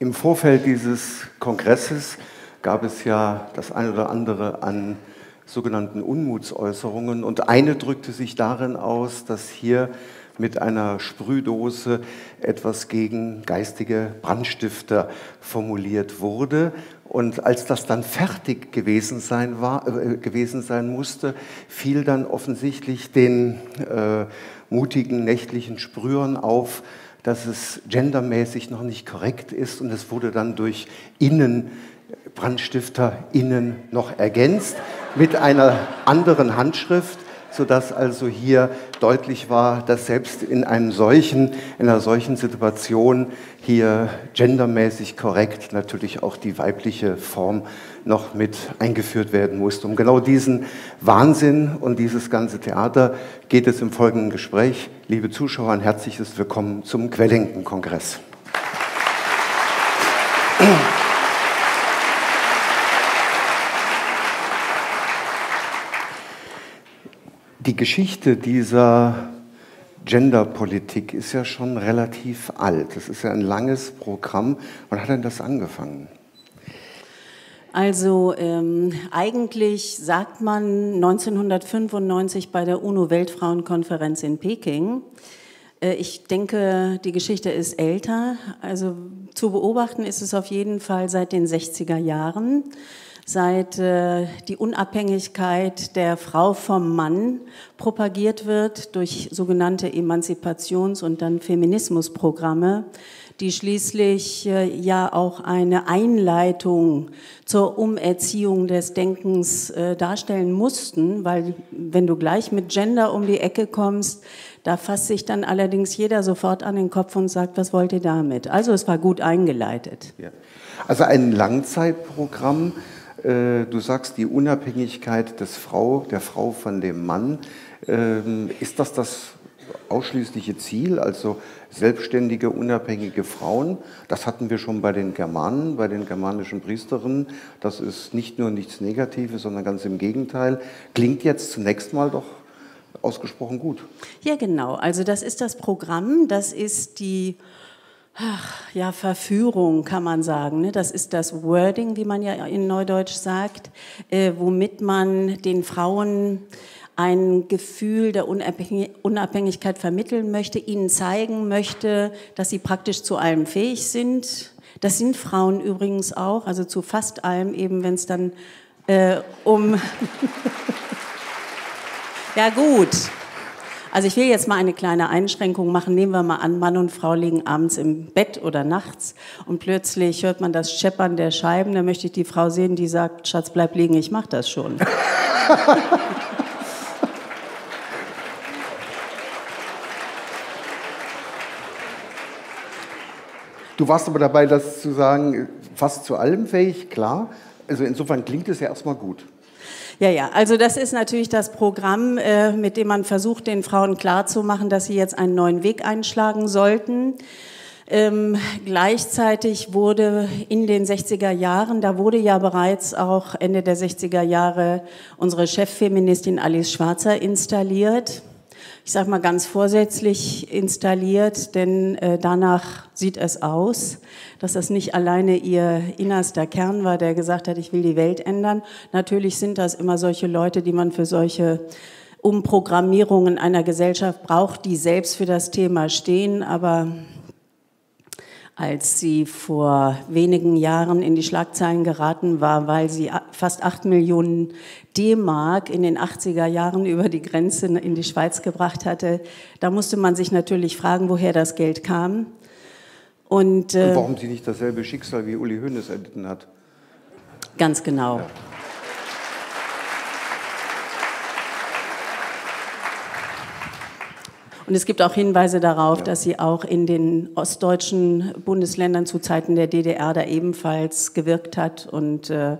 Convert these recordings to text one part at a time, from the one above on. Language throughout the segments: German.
Im Vorfeld dieses Kongresses gab es ja das eine oder andere an sogenannten Unmutsäußerungen und eine drückte sich darin aus, dass hier mit einer Sprühdose etwas gegen geistige Brandstifter formuliert wurde. Und als das dann fertig gewesen sein, war, äh, gewesen sein musste, fiel dann offensichtlich den äh, mutigen nächtlichen Sprühern auf, dass es gendermäßig noch nicht korrekt ist und es wurde dann durch Innen, Brandstifter Innen noch ergänzt mit einer anderen Handschrift, sodass also hier deutlich war, dass selbst in, einem solchen, in einer solchen Situation hier gendermäßig korrekt natürlich auch die weibliche Form noch mit eingeführt werden musste. Um genau diesen Wahnsinn und dieses ganze Theater geht es im folgenden Gespräch. Liebe Zuschauer, ein herzliches Willkommen zum Quellenken-Kongress. Die Geschichte dieser Genderpolitik ist ja schon relativ alt. Es ist ja ein langes Programm. Wann hat denn das angefangen? Also ähm, eigentlich sagt man 1995 bei der UNO-Weltfrauenkonferenz in Peking, äh, ich denke, die Geschichte ist älter. Also zu beobachten ist es auf jeden Fall seit den 60er Jahren, seit äh, die Unabhängigkeit der Frau vom Mann propagiert wird durch sogenannte Emanzipations- und dann Feminismusprogramme die schließlich äh, ja auch eine Einleitung zur Umerziehung des Denkens äh, darstellen mussten, weil wenn du gleich mit Gender um die Ecke kommst, da fasst sich dann allerdings jeder sofort an den Kopf und sagt, was wollt ihr damit? Also es war gut eingeleitet. Ja. Also ein Langzeitprogramm, äh, du sagst die Unabhängigkeit des Frau, der Frau von dem Mann. Ähm, ist das das ausschließliche Ziel, also selbstständige, unabhängige Frauen. Das hatten wir schon bei den Germanen, bei den germanischen Priesterinnen. Das ist nicht nur nichts Negatives, sondern ganz im Gegenteil. Klingt jetzt zunächst mal doch ausgesprochen gut. Ja, genau. Also das ist das Programm, das ist die Ach, ja, Verführung kann man sagen. Ne? Das ist das Wording, wie man ja in Neudeutsch sagt, äh, womit man den Frauen ein Gefühl der Unabhängigkeit vermitteln möchte, ihnen zeigen möchte, dass sie praktisch zu allem fähig sind. Das sind Frauen übrigens auch, also zu fast allem, eben wenn es dann äh, um... ja gut, also ich will jetzt mal eine kleine Einschränkung machen. Nehmen wir mal an, Mann und Frau liegen abends im Bett oder nachts und plötzlich hört man das Scheppern der Scheiben. Da möchte ich die Frau sehen, die sagt, Schatz, bleib liegen, ich mach das schon. Du warst aber dabei, das zu sagen, fast zu allem fähig, klar. Also insofern klingt es ja erstmal gut. Ja, ja, also das ist natürlich das Programm, äh, mit dem man versucht, den Frauen klarzumachen, dass sie jetzt einen neuen Weg einschlagen sollten. Ähm, gleichzeitig wurde in den 60er Jahren, da wurde ja bereits auch Ende der 60er Jahre unsere Cheffeministin Alice Schwarzer installiert ich sage mal ganz vorsätzlich installiert, denn äh, danach sieht es aus, dass das nicht alleine ihr innerster Kern war, der gesagt hat, ich will die Welt ändern. Natürlich sind das immer solche Leute, die man für solche Umprogrammierungen einer Gesellschaft braucht, die selbst für das Thema stehen, aber als sie vor wenigen Jahren in die Schlagzeilen geraten war, weil sie fast acht Millionen D-Mark in den 80er Jahren über die Grenze in die Schweiz gebracht hatte. Da musste man sich natürlich fragen, woher das Geld kam. Und, äh, Und warum sie nicht dasselbe Schicksal wie Uli Hoeneß erlitten hat. Ganz genau. Ja. Und es gibt auch Hinweise darauf, ja. dass sie auch in den ostdeutschen Bundesländern zu Zeiten der DDR da ebenfalls gewirkt hat und äh,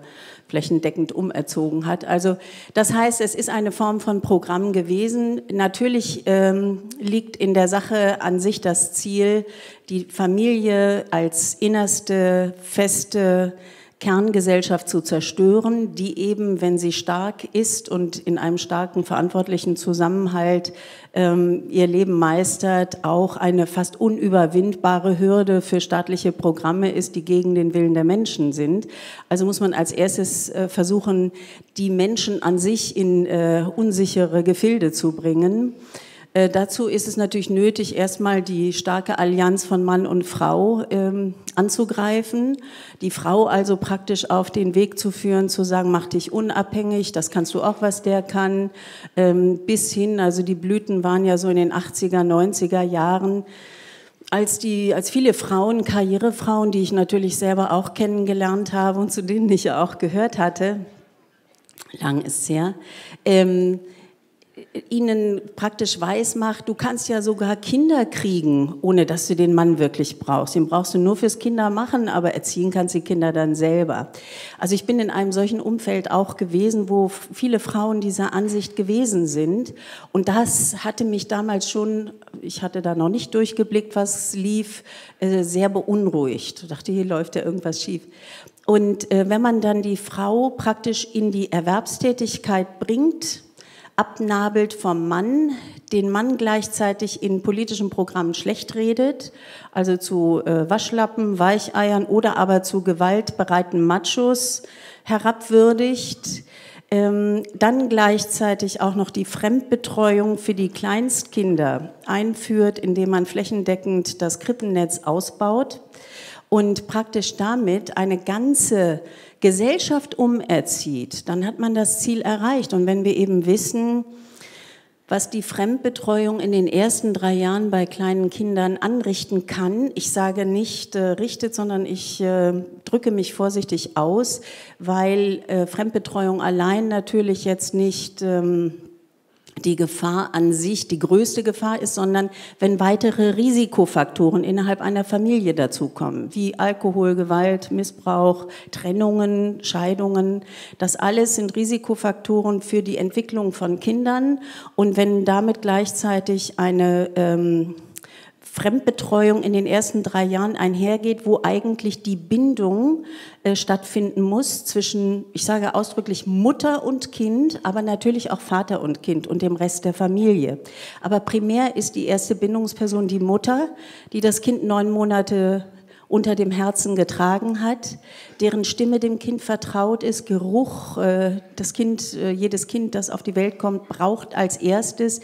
flächendeckend umerzogen hat. Also das heißt, es ist eine Form von Programm gewesen. Natürlich ähm, liegt in der Sache an sich das Ziel, die Familie als innerste, feste Kerngesellschaft zu zerstören, die eben, wenn sie stark ist und in einem starken verantwortlichen Zusammenhalt ähm, ihr Leben meistert, auch eine fast unüberwindbare Hürde für staatliche Programme ist, die gegen den Willen der Menschen sind. Also muss man als erstes äh, versuchen, die Menschen an sich in äh, unsichere Gefilde zu bringen. Äh, dazu ist es natürlich nötig, erstmal die starke Allianz von Mann und Frau ähm, anzugreifen, die Frau also praktisch auf den Weg zu führen, zu sagen, mach dich unabhängig, das kannst du auch, was der kann, ähm, bis hin, also die Blüten waren ja so in den 80er, 90er Jahren, als, die, als viele Frauen, Karrierefrauen, die ich natürlich selber auch kennengelernt habe und zu denen ich auch gehört hatte, lang ist her, ähm, ihnen praktisch weiß macht, du kannst ja sogar Kinder kriegen, ohne dass du den Mann wirklich brauchst. Den brauchst du nur fürs Kindermachen, aber erziehen kannst die Kinder dann selber. Also ich bin in einem solchen Umfeld auch gewesen, wo viele Frauen dieser Ansicht gewesen sind. Und das hatte mich damals schon, ich hatte da noch nicht durchgeblickt, was lief, äh, sehr beunruhigt. Ich dachte, hier läuft ja irgendwas schief. Und äh, wenn man dann die Frau praktisch in die Erwerbstätigkeit bringt, abnabelt vom Mann, den Mann gleichzeitig in politischen Programmen schlecht redet, also zu äh, Waschlappen, Weicheiern oder aber zu gewaltbereiten Machos herabwürdigt, ähm, dann gleichzeitig auch noch die Fremdbetreuung für die Kleinstkinder einführt, indem man flächendeckend das Krippennetz ausbaut und praktisch damit eine ganze Gesellschaft umerzieht, dann hat man das Ziel erreicht. Und wenn wir eben wissen, was die Fremdbetreuung in den ersten drei Jahren bei kleinen Kindern anrichten kann. Ich sage nicht äh, richtet, sondern ich äh, drücke mich vorsichtig aus, weil äh, Fremdbetreuung allein natürlich jetzt nicht ähm, die Gefahr an sich die größte Gefahr ist, sondern wenn weitere Risikofaktoren innerhalb einer Familie dazukommen, wie Alkohol, Gewalt, Missbrauch, Trennungen, Scheidungen, das alles sind Risikofaktoren für die Entwicklung von Kindern. Und wenn damit gleichzeitig eine ähm, Fremdbetreuung in den ersten drei Jahren einhergeht, wo eigentlich die Bindung äh, stattfinden muss zwischen, ich sage ausdrücklich Mutter und Kind, aber natürlich auch Vater und Kind und dem Rest der Familie. Aber primär ist die erste Bindungsperson die Mutter, die das Kind neun Monate unter dem Herzen getragen hat, deren Stimme dem Kind vertraut ist, Geruch, äh, das Kind, äh, jedes Kind, das auf die Welt kommt, braucht als erstes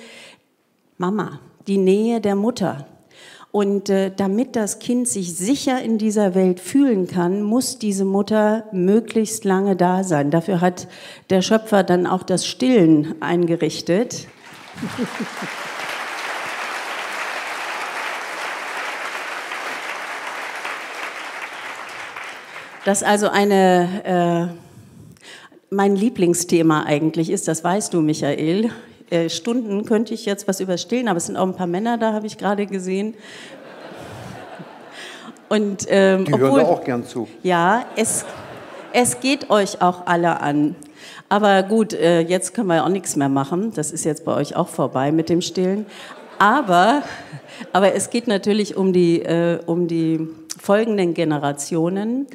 Mama, die Nähe der Mutter. Und äh, damit das Kind sich sicher in dieser Welt fühlen kann, muss diese Mutter möglichst lange da sein. Dafür hat der Schöpfer dann auch das Stillen eingerichtet. Das also eine, äh, mein Lieblingsthema eigentlich ist, das weißt du, Michael. Äh, Stunden könnte ich jetzt was überstillen, aber es sind auch ein paar Männer da, habe ich gerade gesehen. Und, ähm, Die obwohl, hören da auch gern zu. Ja, es, es geht euch auch alle an. Aber gut, äh, jetzt können wir auch nichts mehr machen. Das ist jetzt bei euch auch vorbei mit dem Stillen. Aber, aber es geht natürlich um die, äh, um die folgenden Generationen.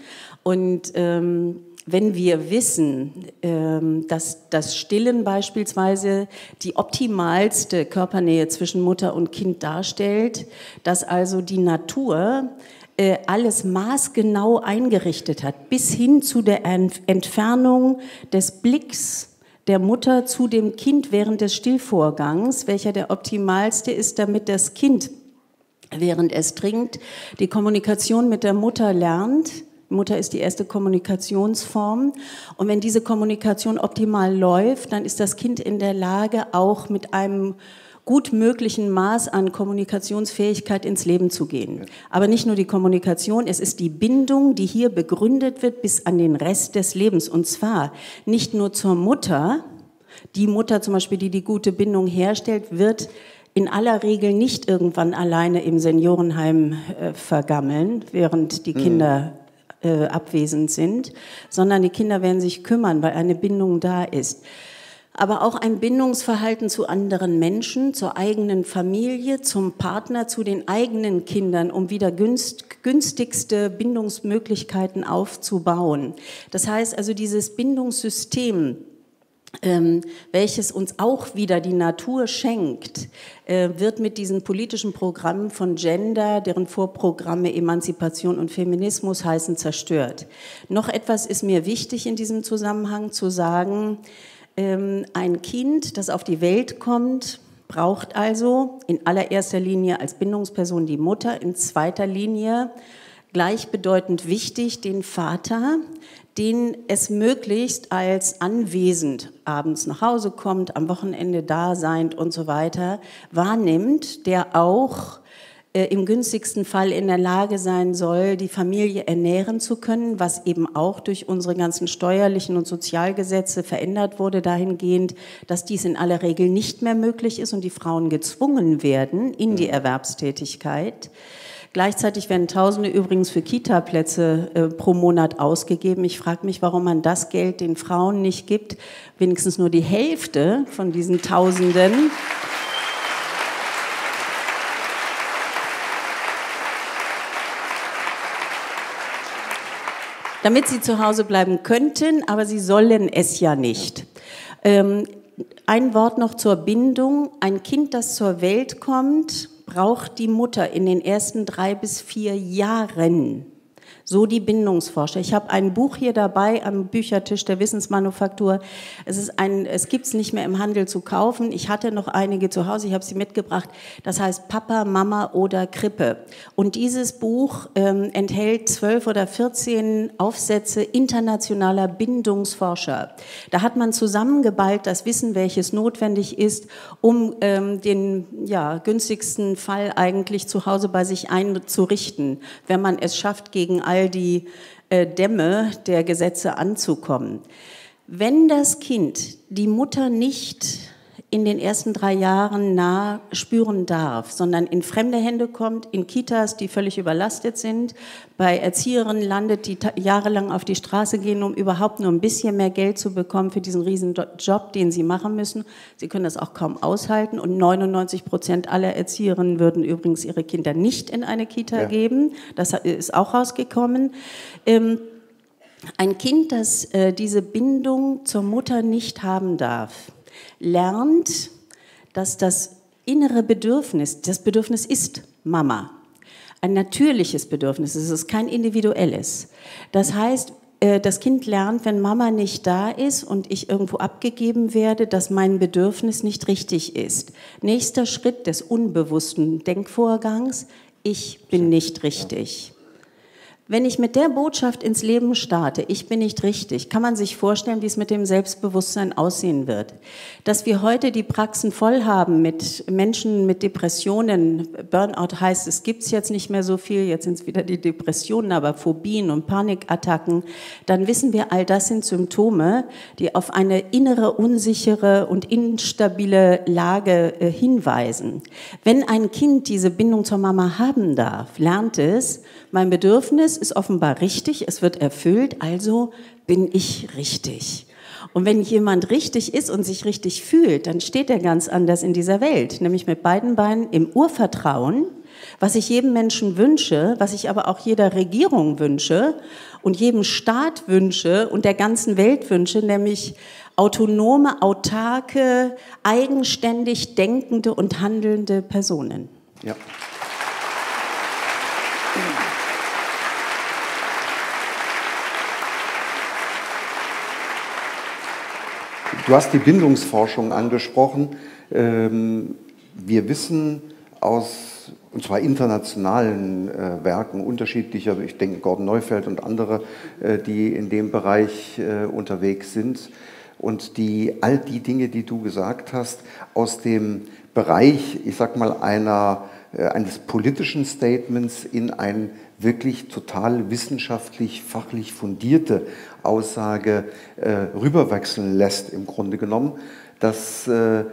Und ähm, wenn wir wissen, ähm, dass das Stillen beispielsweise die optimalste Körpernähe zwischen Mutter und Kind darstellt, dass also die Natur äh, alles maßgenau eingerichtet hat, bis hin zu der Entfernung des Blicks der Mutter zu dem Kind während des Stillvorgangs, welcher der optimalste ist, damit das Kind, während es trinkt, die Kommunikation mit der Mutter lernt Mutter ist die erste Kommunikationsform. Und wenn diese Kommunikation optimal läuft, dann ist das Kind in der Lage, auch mit einem gut möglichen Maß an Kommunikationsfähigkeit ins Leben zu gehen. Aber nicht nur die Kommunikation, es ist die Bindung, die hier begründet wird bis an den Rest des Lebens. Und zwar nicht nur zur Mutter, die Mutter zum Beispiel, die die gute Bindung herstellt, wird in aller Regel nicht irgendwann alleine im Seniorenheim äh, vergammeln, während die hm. Kinder äh, abwesend sind, sondern die Kinder werden sich kümmern, weil eine Bindung da ist aber auch ein Bindungsverhalten zu anderen Menschen, zur eigenen Familie, zum Partner, zu den eigenen Kindern, um wieder günstigste Bindungsmöglichkeiten aufzubauen. Das heißt also, dieses Bindungssystem, ähm, welches uns auch wieder die Natur schenkt, äh, wird mit diesen politischen Programmen von Gender, deren Vorprogramme Emanzipation und Feminismus heißen, zerstört. Noch etwas ist mir wichtig in diesem Zusammenhang zu sagen. Ähm, ein Kind, das auf die Welt kommt, braucht also in allererster Linie als Bindungsperson die Mutter, in zweiter Linie gleichbedeutend wichtig den Vater, den es möglichst als anwesend abends nach Hause kommt, am Wochenende da sein und so weiter, wahrnimmt, der auch äh, im günstigsten Fall in der Lage sein soll, die Familie ernähren zu können, was eben auch durch unsere ganzen steuerlichen und Sozialgesetze verändert wurde, dahingehend, dass dies in aller Regel nicht mehr möglich ist und die Frauen gezwungen werden in die Erwerbstätigkeit. Gleichzeitig werden Tausende übrigens für Kita-Plätze äh, pro Monat ausgegeben. Ich frage mich, warum man das Geld den Frauen nicht gibt, wenigstens nur die Hälfte von diesen Tausenden. damit sie zu Hause bleiben könnten, aber sie sollen es ja nicht. Ähm, ein Wort noch zur Bindung. Ein Kind, das zur Welt kommt, braucht die Mutter in den ersten drei bis vier Jahren so die Bindungsforscher. Ich habe ein Buch hier dabei am Büchertisch der Wissensmanufaktur. Es, ist ein, es gibt es nicht mehr im Handel zu kaufen. Ich hatte noch einige zu Hause, ich habe sie mitgebracht. Das heißt Papa, Mama oder Krippe. Und dieses Buch ähm, enthält zwölf oder vierzehn Aufsätze internationaler Bindungsforscher. Da hat man zusammengeballt das Wissen, welches notwendig ist, um ähm, den ja, günstigsten Fall eigentlich zu Hause bei sich einzurichten, wenn man es schafft, gegen all all die äh, Dämme der Gesetze anzukommen. Wenn das Kind die Mutter nicht in den ersten drei Jahren nah spüren darf, sondern in fremde Hände kommt, in Kitas, die völlig überlastet sind, bei Erzieherinnen landet, die jahrelang auf die Straße gehen, um überhaupt nur ein bisschen mehr Geld zu bekommen für diesen riesen Job, den sie machen müssen. Sie können das auch kaum aushalten und 99 Prozent aller Erzieherinnen würden übrigens ihre Kinder nicht in eine Kita ja. geben. Das ist auch rausgekommen. Ähm, ein Kind, das äh, diese Bindung zur Mutter nicht haben darf, lernt, dass das innere Bedürfnis, das Bedürfnis ist Mama, ein natürliches Bedürfnis, es ist kein individuelles. Das heißt, äh, das Kind lernt, wenn Mama nicht da ist und ich irgendwo abgegeben werde, dass mein Bedürfnis nicht richtig ist. Nächster Schritt des unbewussten Denkvorgangs, ich bin nicht richtig. Wenn ich mit der Botschaft ins Leben starte, ich bin nicht richtig, kann man sich vorstellen, wie es mit dem Selbstbewusstsein aussehen wird. Dass wir heute die Praxen voll haben mit Menschen mit Depressionen, Burnout heißt, es gibt's jetzt nicht mehr so viel, jetzt sind es wieder die Depressionen, aber Phobien und Panikattacken, dann wissen wir, all das sind Symptome, die auf eine innere, unsichere und instabile Lage äh, hinweisen. Wenn ein Kind diese Bindung zur Mama haben darf, lernt es, mein Bedürfnis ist offenbar richtig, es wird erfüllt, also bin ich richtig. Und wenn jemand richtig ist und sich richtig fühlt, dann steht er ganz anders in dieser Welt, nämlich mit beiden Beinen im Urvertrauen, was ich jedem Menschen wünsche, was ich aber auch jeder Regierung wünsche und jedem Staat wünsche und der ganzen Welt wünsche, nämlich autonome, autarke, eigenständig denkende und handelnde Personen. Ja. Du hast die Bindungsforschung angesprochen. Ähm, wir wissen aus, und zwar internationalen äh, Werken unterschiedlicher, ich denke Gordon Neufeld und andere, äh, die in dem Bereich äh, unterwegs sind, und die all die Dinge, die du gesagt hast, aus dem Bereich, ich sag mal, einer, eines politischen Statements in ein wirklich total wissenschaftlich, fachlich fundierte Aussage äh, rüberwechseln lässt, im Grunde genommen, dass äh,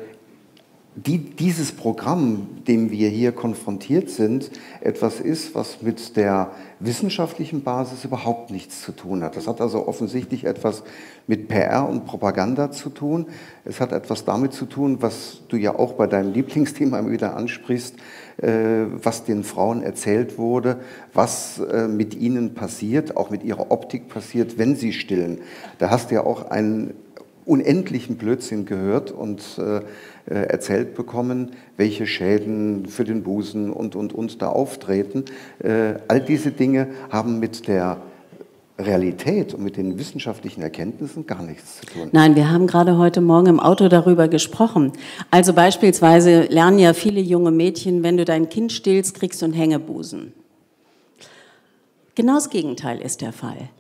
die, dieses Programm, dem wir hier konfrontiert sind, etwas ist, was mit der wissenschaftlichen Basis überhaupt nichts zu tun hat. Das hat also offensichtlich etwas mit PR und Propaganda zu tun. Es hat etwas damit zu tun, was du ja auch bei deinem Lieblingsthema wieder ansprichst, was den Frauen erzählt wurde, was äh, mit ihnen passiert, auch mit ihrer Optik passiert, wenn sie stillen. Da hast du ja auch einen unendlichen Blödsinn gehört und äh, erzählt bekommen, welche Schäden für den Busen und, und, und da auftreten. all diese Dinge haben mit der Realität und mit den wissenschaftlichen Erkenntnissen gar nichts zu tun. Nein, wir haben gerade heute Morgen im Auto darüber gesprochen. Also beispielsweise lernen ja viele junge Mädchen, wenn du dein Kind stillst, kriegst du einen Hängebusen. Genau das Gegenteil ist der Fall.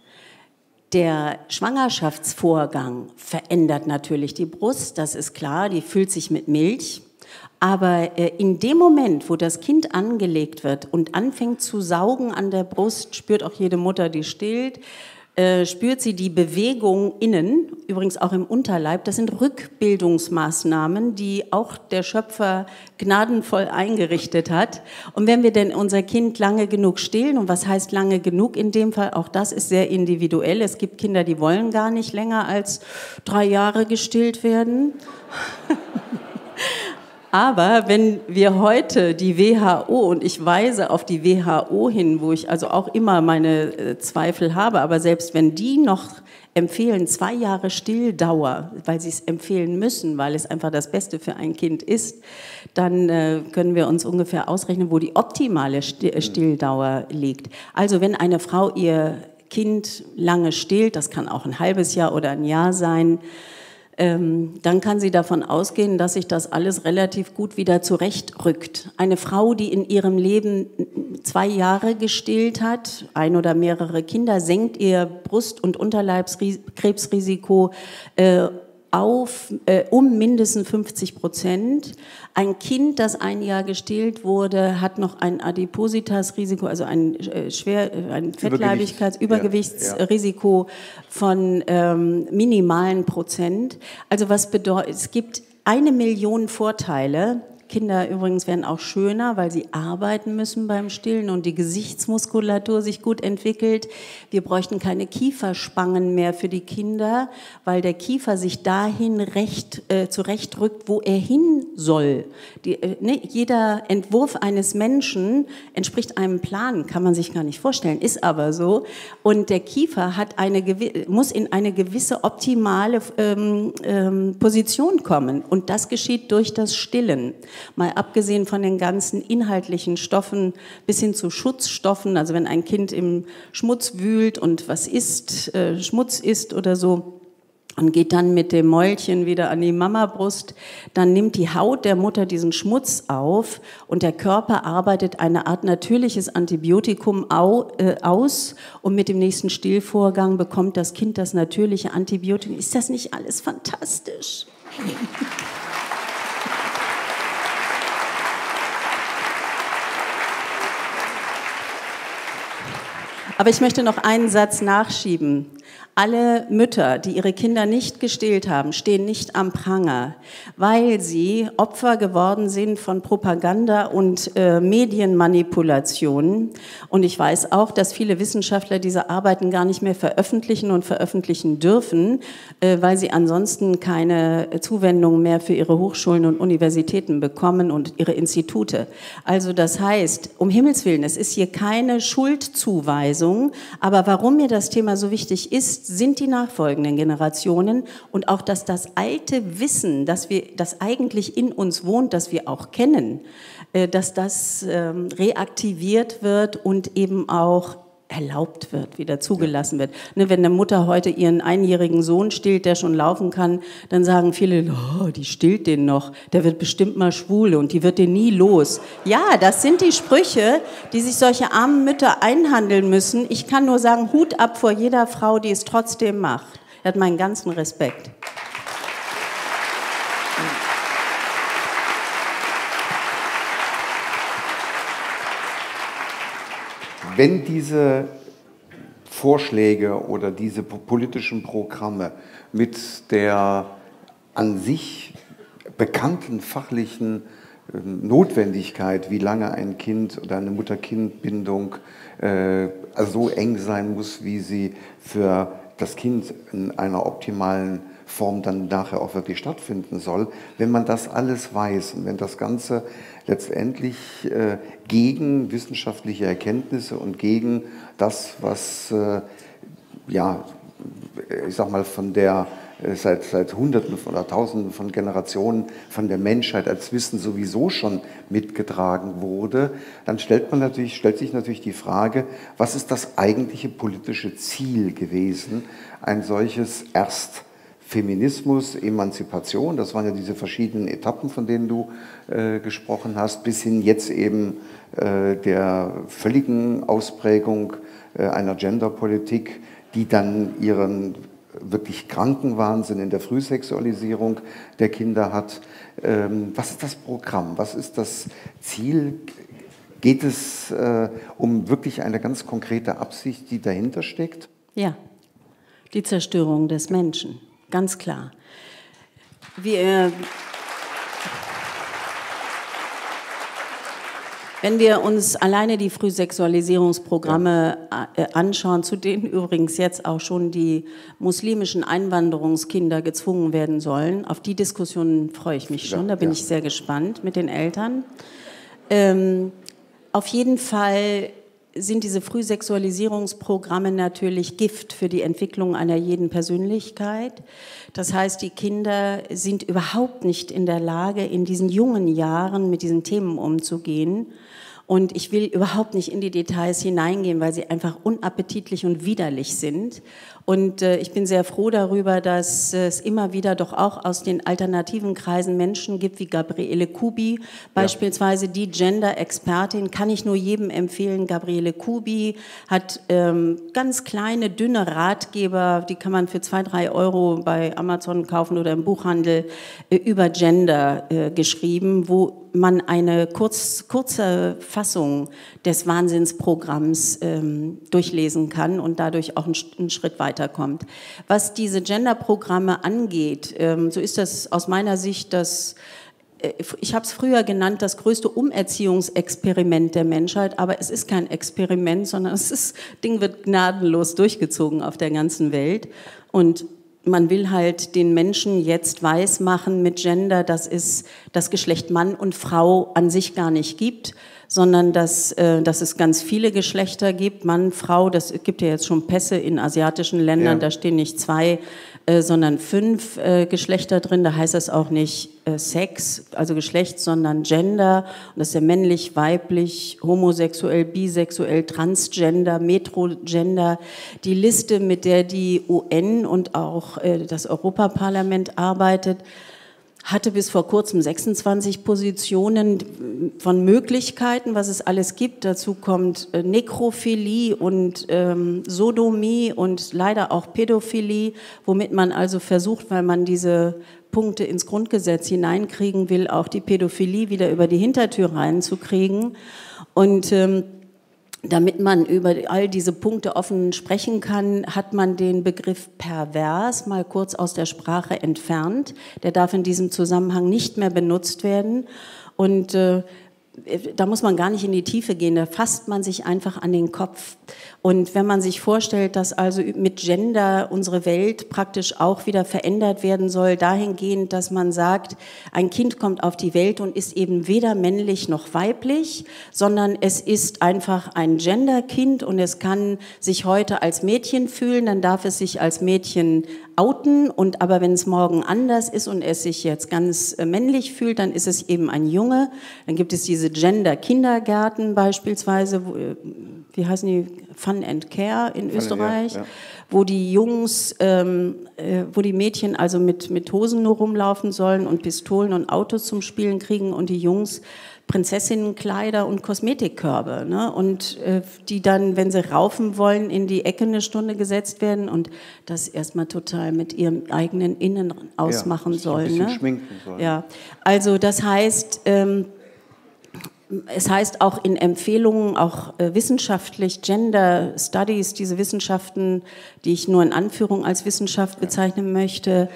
Der Schwangerschaftsvorgang verändert natürlich die Brust, das ist klar, die füllt sich mit Milch. Aber äh, in dem Moment, wo das Kind angelegt wird und anfängt zu saugen an der Brust, spürt auch jede Mutter, die stillt, äh, spürt sie die Bewegung innen, übrigens auch im Unterleib. Das sind Rückbildungsmaßnahmen, die auch der Schöpfer gnadenvoll eingerichtet hat. Und wenn wir denn unser Kind lange genug stillen, und was heißt lange genug in dem Fall, auch das ist sehr individuell. Es gibt Kinder, die wollen gar nicht länger als drei Jahre gestillt werden. Aber wenn wir heute die WHO, und ich weise auf die WHO hin, wo ich also auch immer meine äh, Zweifel habe, aber selbst wenn die noch empfehlen zwei Jahre Stilldauer, weil sie es empfehlen müssen, weil es einfach das Beste für ein Kind ist, dann äh, können wir uns ungefähr ausrechnen, wo die optimale äh, Stilldauer liegt. Also wenn eine Frau ihr Kind lange stillt, das kann auch ein halbes Jahr oder ein Jahr sein, dann kann sie davon ausgehen, dass sich das alles relativ gut wieder zurechtrückt. Eine Frau, die in ihrem Leben zwei Jahre gestillt hat, ein oder mehrere Kinder, senkt ihr Brust- und Unterleibskrebsrisiko äh, auf äh, um mindestens 50 Prozent. Ein Kind, das ein Jahr gestillt wurde, hat noch ein Adipositas-Risiko, also ein, äh, schwer, äh, ein Fettleibigkeits-, Übergewichtsrisiko ja, ja. von ähm, minimalen Prozent. Also was bedeutet, es gibt eine Million Vorteile Kinder übrigens werden auch schöner, weil sie arbeiten müssen beim Stillen und die Gesichtsmuskulatur sich gut entwickelt. Wir bräuchten keine Kieferspangen mehr für die Kinder, weil der Kiefer sich dahin recht äh, zurechtrückt, wo er hin soll. Die, äh, ne, jeder Entwurf eines Menschen entspricht einem Plan, kann man sich gar nicht vorstellen, ist aber so. Und der Kiefer hat eine, muss in eine gewisse optimale ähm, ähm, Position kommen und das geschieht durch das Stillen. Mal abgesehen von den ganzen inhaltlichen Stoffen bis hin zu Schutzstoffen, also wenn ein Kind im Schmutz wühlt und was isst, äh, Schmutz isst oder so, und geht dann mit dem Mäulchen wieder an die Mamabrust, dann nimmt die Haut der Mutter diesen Schmutz auf und der Körper arbeitet eine Art natürliches Antibiotikum äh, aus und mit dem nächsten Stillvorgang bekommt das Kind das natürliche Antibiotikum. Ist das nicht alles fantastisch? Aber ich möchte noch einen Satz nachschieben. Alle Mütter, die ihre Kinder nicht gestillt haben, stehen nicht am Pranger, weil sie Opfer geworden sind von Propaganda und äh, Medienmanipulationen. Und ich weiß auch, dass viele Wissenschaftler diese Arbeiten gar nicht mehr veröffentlichen und veröffentlichen dürfen, äh, weil sie ansonsten keine Zuwendung mehr für ihre Hochschulen und Universitäten bekommen und ihre Institute. Also das heißt, um Himmels Willen, es ist hier keine Schuldzuweisung, aber warum mir das Thema so wichtig ist, sind die nachfolgenden Generationen und auch, dass das alte Wissen, dass wir, das eigentlich in uns wohnt, das wir auch kennen, äh, dass das ähm, reaktiviert wird und eben auch erlaubt wird, wieder zugelassen wird. Ne, wenn eine Mutter heute ihren einjährigen Sohn stillt, der schon laufen kann, dann sagen viele, oh, die stillt den noch, der wird bestimmt mal schwul und die wird den nie los. Ja, das sind die Sprüche, die sich solche armen Mütter einhandeln müssen. Ich kann nur sagen, Hut ab vor jeder Frau, die es trotzdem macht. Er hat meinen ganzen Respekt. Wenn diese Vorschläge oder diese politischen Programme mit der an sich bekannten fachlichen ähm, Notwendigkeit, wie lange ein Kind oder eine Mutter-Kind-Bindung äh, so eng sein muss, wie sie für das Kind in einer optimalen Form dann nachher auch wirklich stattfinden soll. Wenn man das alles weiß und wenn das Ganze letztendlich äh, gegen wissenschaftliche Erkenntnisse und gegen das, was äh, ja, ich sag mal, von der äh, seit, seit Hunderten oder Tausenden von Generationen von der Menschheit als Wissen sowieso schon mitgetragen wurde, dann stellt, man natürlich, stellt sich natürlich die Frage, was ist das eigentliche politische Ziel gewesen, ein solches erst Feminismus, Emanzipation, das waren ja diese verschiedenen Etappen, von denen du äh, gesprochen hast, bis hin jetzt eben äh, der völligen Ausprägung äh, einer Genderpolitik, die dann ihren wirklich kranken Wahnsinn in der Frühsexualisierung der Kinder hat. Ähm, was ist das Programm? Was ist das Ziel? Geht es äh, um wirklich eine ganz konkrete Absicht, die dahinter steckt? Ja, die Zerstörung des Menschen, ganz klar. Wir Wenn wir uns alleine die Frühsexualisierungsprogramme äh, anschauen, zu denen übrigens jetzt auch schon die muslimischen Einwanderungskinder gezwungen werden sollen, auf die Diskussion freue ich mich schon, da bin ja. ich sehr gespannt mit den Eltern. Ähm, auf jeden Fall sind diese Frühsexualisierungsprogramme natürlich Gift für die Entwicklung einer jeden Persönlichkeit. Das heißt, die Kinder sind überhaupt nicht in der Lage, in diesen jungen Jahren mit diesen Themen umzugehen. Und ich will überhaupt nicht in die Details hineingehen, weil sie einfach unappetitlich und widerlich sind. Und äh, ich bin sehr froh darüber, dass es immer wieder doch auch aus den alternativen Kreisen Menschen gibt, wie Gabriele Kubi, beispielsweise ja. die Gender-Expertin, kann ich nur jedem empfehlen. Gabriele Kubi hat ähm, ganz kleine, dünne Ratgeber, die kann man für zwei, drei Euro bei Amazon kaufen oder im Buchhandel äh, über Gender äh, geschrieben, wo man eine kurz, kurze Fassung des Wahnsinnsprogramms ähm, durchlesen kann und dadurch auch einen, einen Schritt weiter weiterkommt. Was diese Genderprogramme angeht, ähm, so ist das aus meiner Sicht das äh, ich habe es früher genannt, das größte Umerziehungsexperiment der Menschheit, aber es ist kein Experiment, sondern ist, Ding wird gnadenlos durchgezogen auf der ganzen Welt. Und man will halt den Menschen jetzt weismachen mit Gender, dass es das Geschlecht Mann und Frau an sich gar nicht gibt, sondern dass, äh, dass es ganz viele Geschlechter gibt, Mann, Frau, das gibt ja jetzt schon Pässe in asiatischen Ländern, ja. da stehen nicht zwei, äh, sondern fünf äh, Geschlechter drin, da heißt das auch nicht äh, Sex, also Geschlecht, sondern Gender, und das ist ja männlich, weiblich, homosexuell, bisexuell, transgender, metrogender, die Liste, mit der die UN und auch äh, das Europaparlament arbeitet, hatte bis vor kurzem 26 Positionen von Möglichkeiten, was es alles gibt. Dazu kommt äh, Nekrophilie und ähm, Sodomie und leider auch Pädophilie, womit man also versucht, weil man diese Punkte ins Grundgesetz hineinkriegen will, auch die Pädophilie wieder über die Hintertür reinzukriegen. Und ähm, damit man über all diese Punkte offen sprechen kann, hat man den Begriff pervers mal kurz aus der Sprache entfernt. Der darf in diesem Zusammenhang nicht mehr benutzt werden. Und äh, da muss man gar nicht in die Tiefe gehen, da fasst man sich einfach an den Kopf. Und wenn man sich vorstellt, dass also mit Gender unsere Welt praktisch auch wieder verändert werden soll, dahingehend, dass man sagt, ein Kind kommt auf die Welt und ist eben weder männlich noch weiblich, sondern es ist einfach ein Genderkind und es kann sich heute als Mädchen fühlen, dann darf es sich als Mädchen outen und aber wenn es morgen anders ist und es sich jetzt ganz äh, männlich fühlt, dann ist es eben ein Junge. Dann gibt es diese Gender-Kindergärten beispielsweise, wo, äh, wie heißen die, Fun and Care in Fun Österreich, ja, ja. wo die Jungs, ähm, äh, wo die Mädchen also mit, mit Hosen nur rumlaufen sollen und Pistolen und Autos zum Spielen kriegen und die Jungs Prinzessinnenkleider und Kosmetikkörbe. Ne? Und äh, die dann, wenn sie raufen wollen, in die Ecke eine Stunde gesetzt werden und das erstmal total mit ihrem eigenen Innen ausmachen ja, sollen. Ne? Schminken sollen. Ja, also das heißt, ähm, es heißt auch in Empfehlungen, auch äh, wissenschaftlich, Gender Studies, diese Wissenschaften, die ich nur in Anführung als Wissenschaft bezeichnen möchte,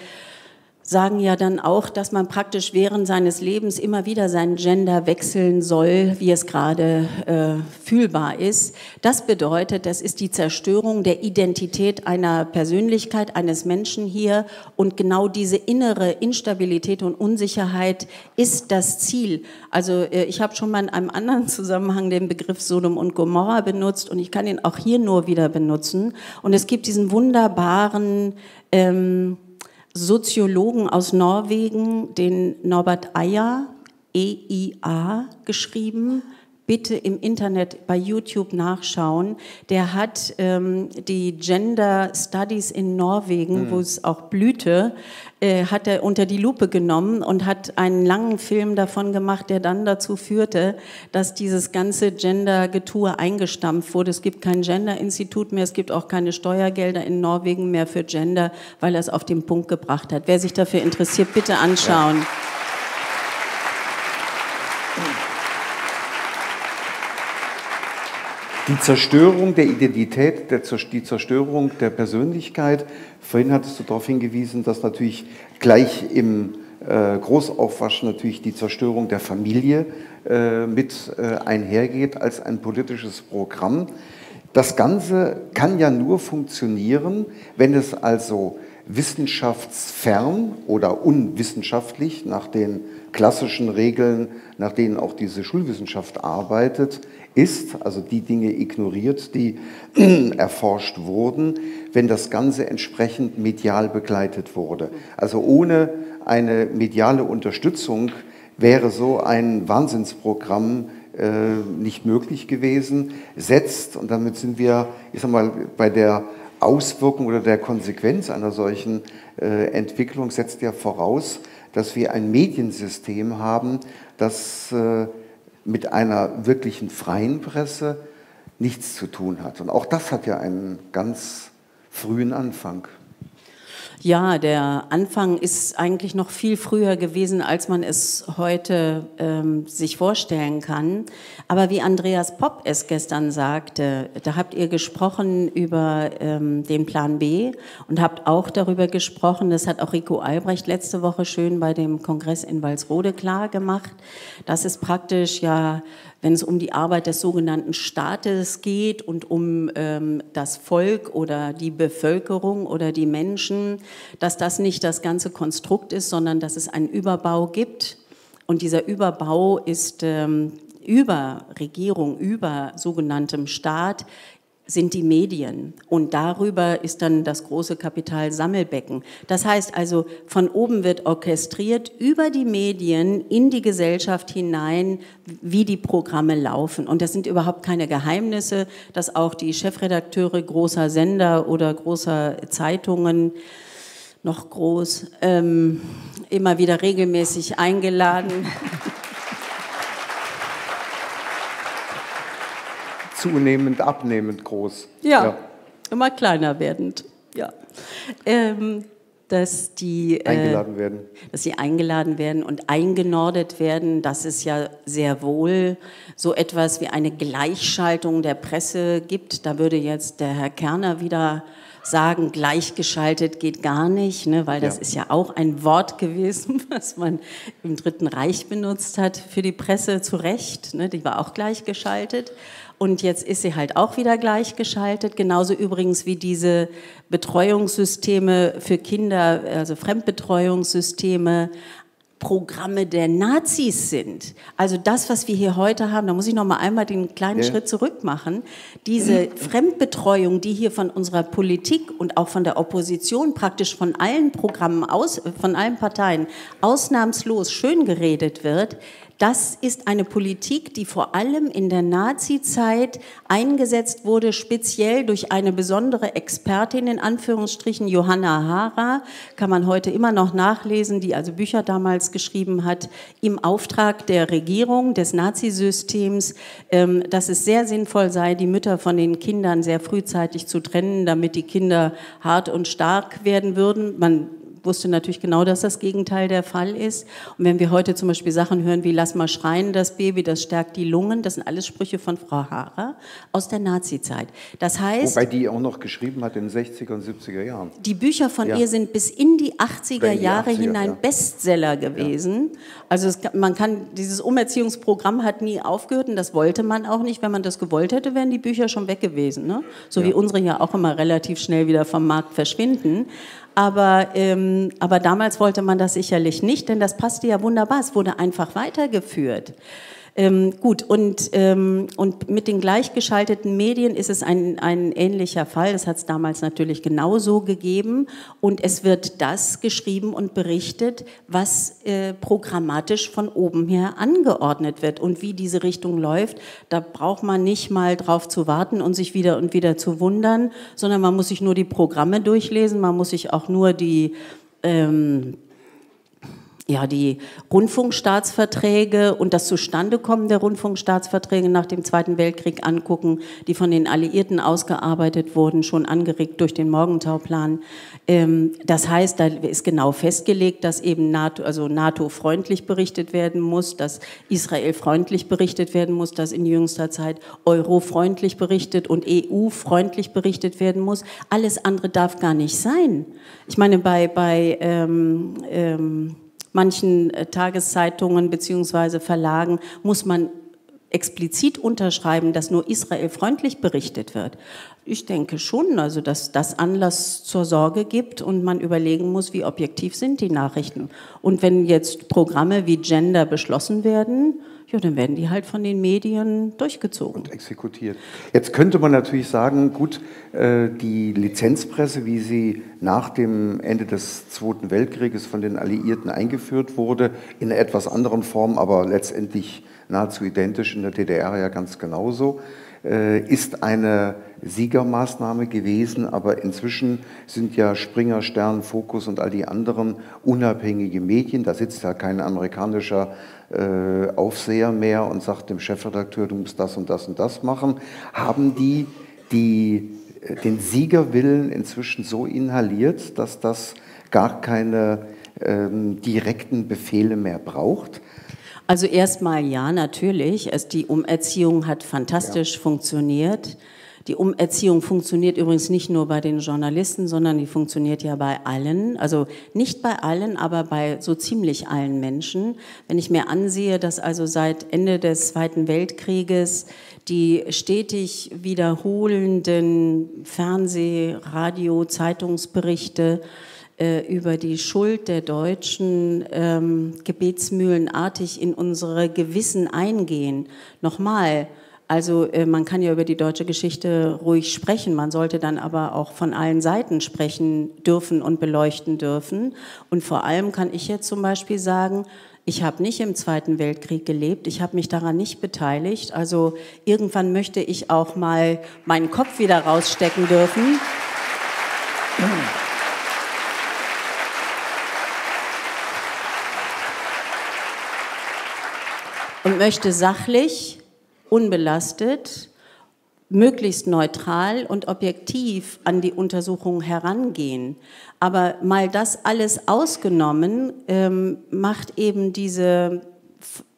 sagen ja dann auch, dass man praktisch während seines Lebens immer wieder sein Gender wechseln soll, wie es gerade äh, fühlbar ist. Das bedeutet, das ist die Zerstörung der Identität einer Persönlichkeit, eines Menschen hier. Und genau diese innere Instabilität und Unsicherheit ist das Ziel. Also äh, ich habe schon mal in einem anderen Zusammenhang den Begriff Sodom und Gomorra benutzt und ich kann ihn auch hier nur wieder benutzen. Und es gibt diesen wunderbaren ähm, Soziologen aus Norwegen, den Norbert Eyer, EIA, geschrieben. Bitte im Internet bei YouTube nachschauen. Der hat ähm, die Gender Studies in Norwegen, mhm. wo es auch blühte, äh, hat er unter die Lupe genommen und hat einen langen Film davon gemacht, der dann dazu führte, dass dieses ganze Gender-Getue eingestampft wurde. Es gibt kein Gender-Institut mehr, es gibt auch keine Steuergelder in Norwegen mehr für Gender, weil er es auf den Punkt gebracht hat. Wer sich dafür interessiert, bitte anschauen. Ja. Die Zerstörung der Identität, der, die Zerstörung der Persönlichkeit. Vorhin hattest du darauf hingewiesen, dass natürlich gleich im äh, Großaufwaschen natürlich die Zerstörung der Familie äh, mit äh, einhergeht als ein politisches Programm. Das Ganze kann ja nur funktionieren, wenn es also wissenschaftsfern oder unwissenschaftlich nach den klassischen Regeln, nach denen auch diese Schulwissenschaft arbeitet, ist, also die Dinge ignoriert, die erforscht wurden, wenn das Ganze entsprechend medial begleitet wurde. Also ohne eine mediale Unterstützung wäre so ein Wahnsinnsprogramm äh, nicht möglich gewesen, setzt, und damit sind wir, ich sag mal, bei der Auswirkung oder der Konsequenz einer solchen äh, Entwicklung setzt ja voraus, dass wir ein Mediensystem haben, das äh, mit einer wirklichen freien Presse nichts zu tun hat. Und auch das hat ja einen ganz frühen Anfang. Ja, der Anfang ist eigentlich noch viel früher gewesen, als man es heute ähm, sich vorstellen kann. Aber wie Andreas Popp es gestern sagte, da habt ihr gesprochen über ähm, den Plan B und habt auch darüber gesprochen, das hat auch Rico Albrecht letzte Woche schön bei dem Kongress in Walsrode klar gemacht, dass es praktisch ja wenn es um die Arbeit des sogenannten Staates geht und um ähm, das Volk oder die Bevölkerung oder die Menschen, dass das nicht das ganze Konstrukt ist, sondern dass es einen Überbau gibt. Und dieser Überbau ist ähm, über Regierung, über sogenanntem Staat sind die Medien. Und darüber ist dann das große Kapital Sammelbecken. Das heißt also, von oben wird orchestriert über die Medien in die Gesellschaft hinein, wie die Programme laufen. Und das sind überhaupt keine Geheimnisse, dass auch die Chefredakteure großer Sender oder großer Zeitungen noch groß ähm, immer wieder regelmäßig eingeladen zunehmend abnehmend groß. Ja, ja. immer kleiner werdend. Ja. Ähm, dass die äh, eingeladen werden. Dass sie eingeladen werden und eingenordet werden, dass es ja sehr wohl so etwas wie eine Gleichschaltung der Presse gibt. Da würde jetzt der Herr Kerner wieder sagen, gleichgeschaltet geht gar nicht, ne, weil das ja. ist ja auch ein Wort gewesen, was man im Dritten Reich benutzt hat für die Presse zu Recht. Ne, die war auch gleichgeschaltet. Und jetzt ist sie halt auch wieder gleichgeschaltet, genauso übrigens wie diese Betreuungssysteme für Kinder, also Fremdbetreuungssysteme, Programme der Nazis sind. Also das, was wir hier heute haben, da muss ich noch mal einmal den kleinen ja. Schritt zurück machen. Diese Fremdbetreuung, die hier von unserer Politik und auch von der Opposition praktisch von allen Programmen aus, von allen Parteien ausnahmslos schön geredet wird, das ist eine Politik, die vor allem in der Nazi-Zeit eingesetzt wurde, speziell durch eine besondere Expertin in Anführungsstrichen, Johanna Hara, kann man heute immer noch nachlesen, die also Bücher damals geschrieben hat, im Auftrag der Regierung, des Nazisystems, ähm, dass es sehr sinnvoll sei, die Mütter von den Kindern sehr frühzeitig zu trennen, damit die Kinder hart und stark werden würden. Man wusste natürlich genau, dass das Gegenteil der Fall ist. Und wenn wir heute zum Beispiel Sachen hören wie Lass mal schreien, das Baby, das stärkt die Lungen, das sind alles Sprüche von Frau Haarer aus der Nazi-Zeit. Das heißt... Wobei die auch noch geschrieben hat in den 60er und 70er Jahren. Die Bücher von ja. ihr sind bis in die 80er die Jahre 80er, hinein ja. Bestseller gewesen. Ja. Also es, man kann, dieses Umerziehungsprogramm hat nie aufgehört und das wollte man auch nicht. Wenn man das gewollt hätte, wären die Bücher schon weg gewesen. Ne? So wie unsere ja auch immer relativ schnell wieder vom Markt verschwinden. Aber, ähm, aber damals wollte man das sicherlich nicht, denn das passte ja wunderbar. Es wurde einfach weitergeführt. Ähm, gut, und, ähm, und mit den gleichgeschalteten Medien ist es ein, ein ähnlicher Fall. Das hat es damals natürlich genauso gegeben. Und es wird das geschrieben und berichtet, was äh, programmatisch von oben her angeordnet wird. Und wie diese Richtung läuft, da braucht man nicht mal drauf zu warten und sich wieder und wieder zu wundern, sondern man muss sich nur die Programme durchlesen, man muss sich auch nur die ähm, ja, die Rundfunkstaatsverträge und das Zustandekommen der Rundfunkstaatsverträge nach dem Zweiten Weltkrieg angucken, die von den Alliierten ausgearbeitet wurden, schon angeregt durch den Morgentauplan. Ähm, das heißt, da ist genau festgelegt, dass eben NATO, also NATO freundlich berichtet werden muss, dass Israel freundlich berichtet werden muss, dass in jüngster Zeit Euro freundlich berichtet und EU freundlich berichtet werden muss. Alles andere darf gar nicht sein. Ich meine, bei, bei ähm, ähm, manchen äh, Tageszeitungen beziehungsweise Verlagen muss man explizit unterschreiben, dass nur Israel freundlich berichtet wird. Ich denke schon, also dass das Anlass zur Sorge gibt und man überlegen muss, wie objektiv sind die Nachrichten. Und wenn jetzt Programme wie Gender beschlossen werden, ja, dann werden die halt von den Medien durchgezogen. Und exekutiert. Jetzt könnte man natürlich sagen, gut, äh, die Lizenzpresse, wie sie nach dem Ende des Zweiten Weltkrieges von den Alliierten eingeführt wurde, in etwas anderen Form, aber letztendlich nahezu identisch in der DDR ja ganz genauso, äh, ist eine Siegermaßnahme gewesen, aber inzwischen sind ja Springer, Stern, Fokus und all die anderen unabhängige Medien. Da sitzt ja kein amerikanischer äh, Aufseher mehr und sagt dem Chefredakteur, du musst das und das und das machen. Haben die, die äh, den Siegerwillen inzwischen so inhaliert, dass das gar keine ähm, direkten Befehle mehr braucht? Also erstmal ja, natürlich. Es, die Umerziehung hat fantastisch ja. funktioniert. Die Umerziehung funktioniert übrigens nicht nur bei den Journalisten, sondern die funktioniert ja bei allen. Also nicht bei allen, aber bei so ziemlich allen Menschen. Wenn ich mir ansehe, dass also seit Ende des Zweiten Weltkrieges die stetig wiederholenden Fernseh-, Radio-, Zeitungsberichte äh, über die Schuld der Deutschen ähm, gebetsmühlenartig in unsere Gewissen eingehen. Nochmal, also äh, man kann ja über die deutsche Geschichte ruhig sprechen, man sollte dann aber auch von allen Seiten sprechen dürfen und beleuchten dürfen. Und vor allem kann ich jetzt zum Beispiel sagen, ich habe nicht im Zweiten Weltkrieg gelebt, ich habe mich daran nicht beteiligt. Also irgendwann möchte ich auch mal meinen Kopf wieder rausstecken dürfen. Und möchte sachlich unbelastet, möglichst neutral und objektiv an die Untersuchung herangehen. Aber mal das alles ausgenommen, ähm, macht eben diese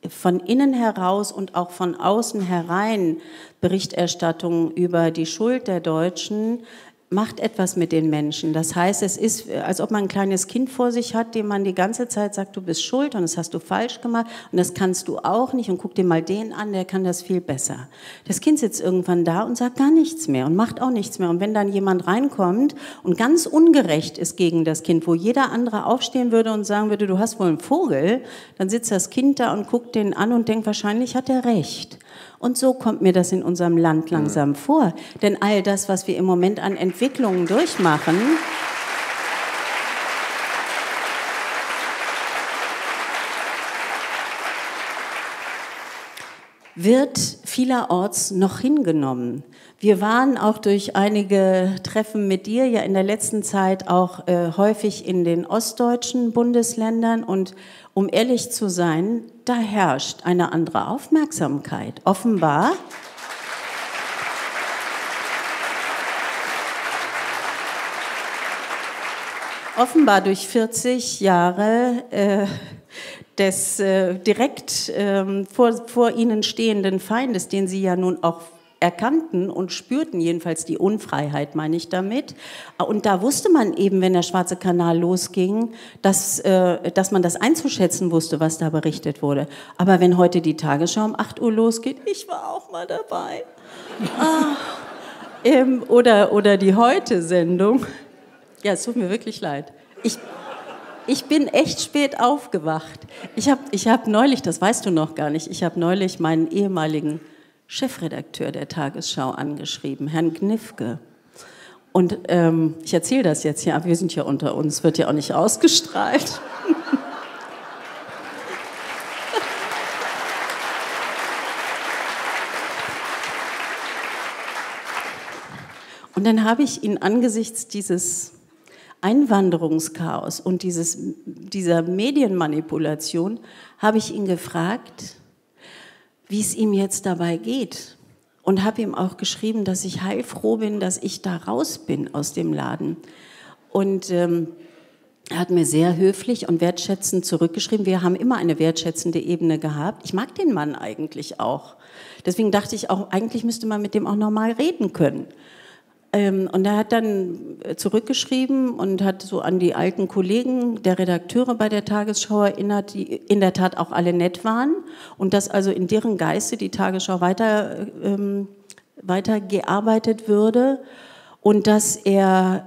von innen heraus und auch von außen herein Berichterstattung über die Schuld der Deutschen macht etwas mit den Menschen. Das heißt, es ist, als ob man ein kleines Kind vor sich hat, dem man die ganze Zeit sagt, du bist schuld und das hast du falsch gemacht und das kannst du auch nicht und guck dir mal den an, der kann das viel besser. Das Kind sitzt irgendwann da und sagt gar nichts mehr und macht auch nichts mehr. Und wenn dann jemand reinkommt und ganz ungerecht ist gegen das Kind, wo jeder andere aufstehen würde und sagen würde, du hast wohl einen Vogel, dann sitzt das Kind da und guckt den an und denkt, wahrscheinlich hat er recht. Und so kommt mir das in unserem Land langsam mhm. vor. Denn all das, was wir im Moment an Entwicklungen durchmachen, wird vielerorts noch hingenommen. Wir waren auch durch einige Treffen mit dir ja in der letzten Zeit auch äh, häufig in den ostdeutschen Bundesländern und um ehrlich zu sein, da herrscht eine andere Aufmerksamkeit. Offenbar. offenbar durch 40 Jahre äh, des äh, direkt ähm, vor, vor ihnen stehenden Feindes, den sie ja nun auch erkannten und spürten jedenfalls die Unfreiheit, meine ich damit. Und da wusste man eben, wenn der Schwarze Kanal losging, dass, äh, dass man das einzuschätzen wusste, was da berichtet wurde. Aber wenn heute die Tagesschau um 8 Uhr losgeht, ich war auch mal dabei. ah, ähm, oder, oder die Heute-Sendung. Ja, es tut mir wirklich leid. Ich, ich bin echt spät aufgewacht. Ich habe ich hab neulich, das weißt du noch gar nicht, ich habe neulich meinen ehemaligen Chefredakteur der Tagesschau angeschrieben, Herrn Gnifke. Und ähm, ich erzähle das jetzt hier, wir sind ja unter uns, wird ja auch nicht ausgestrahlt. Und dann habe ich ihn angesichts dieses Einwanderungschaos und dieses, dieser Medienmanipulation, habe ich ihn gefragt, wie es ihm jetzt dabei geht. Und habe ihm auch geschrieben, dass ich heilfroh bin, dass ich da raus bin aus dem Laden. Und ähm, er hat mir sehr höflich und wertschätzend zurückgeschrieben. Wir haben immer eine wertschätzende Ebene gehabt. Ich mag den Mann eigentlich auch. Deswegen dachte ich auch, eigentlich müsste man mit dem auch normal reden können. Ähm, und er hat dann äh, zurückgeschrieben und hat so an die alten Kollegen der Redakteure bei der Tagesschau erinnert, die in der Tat auch alle nett waren und dass also in deren Geiste die Tagesschau weiter, ähm, weiter gearbeitet würde und dass er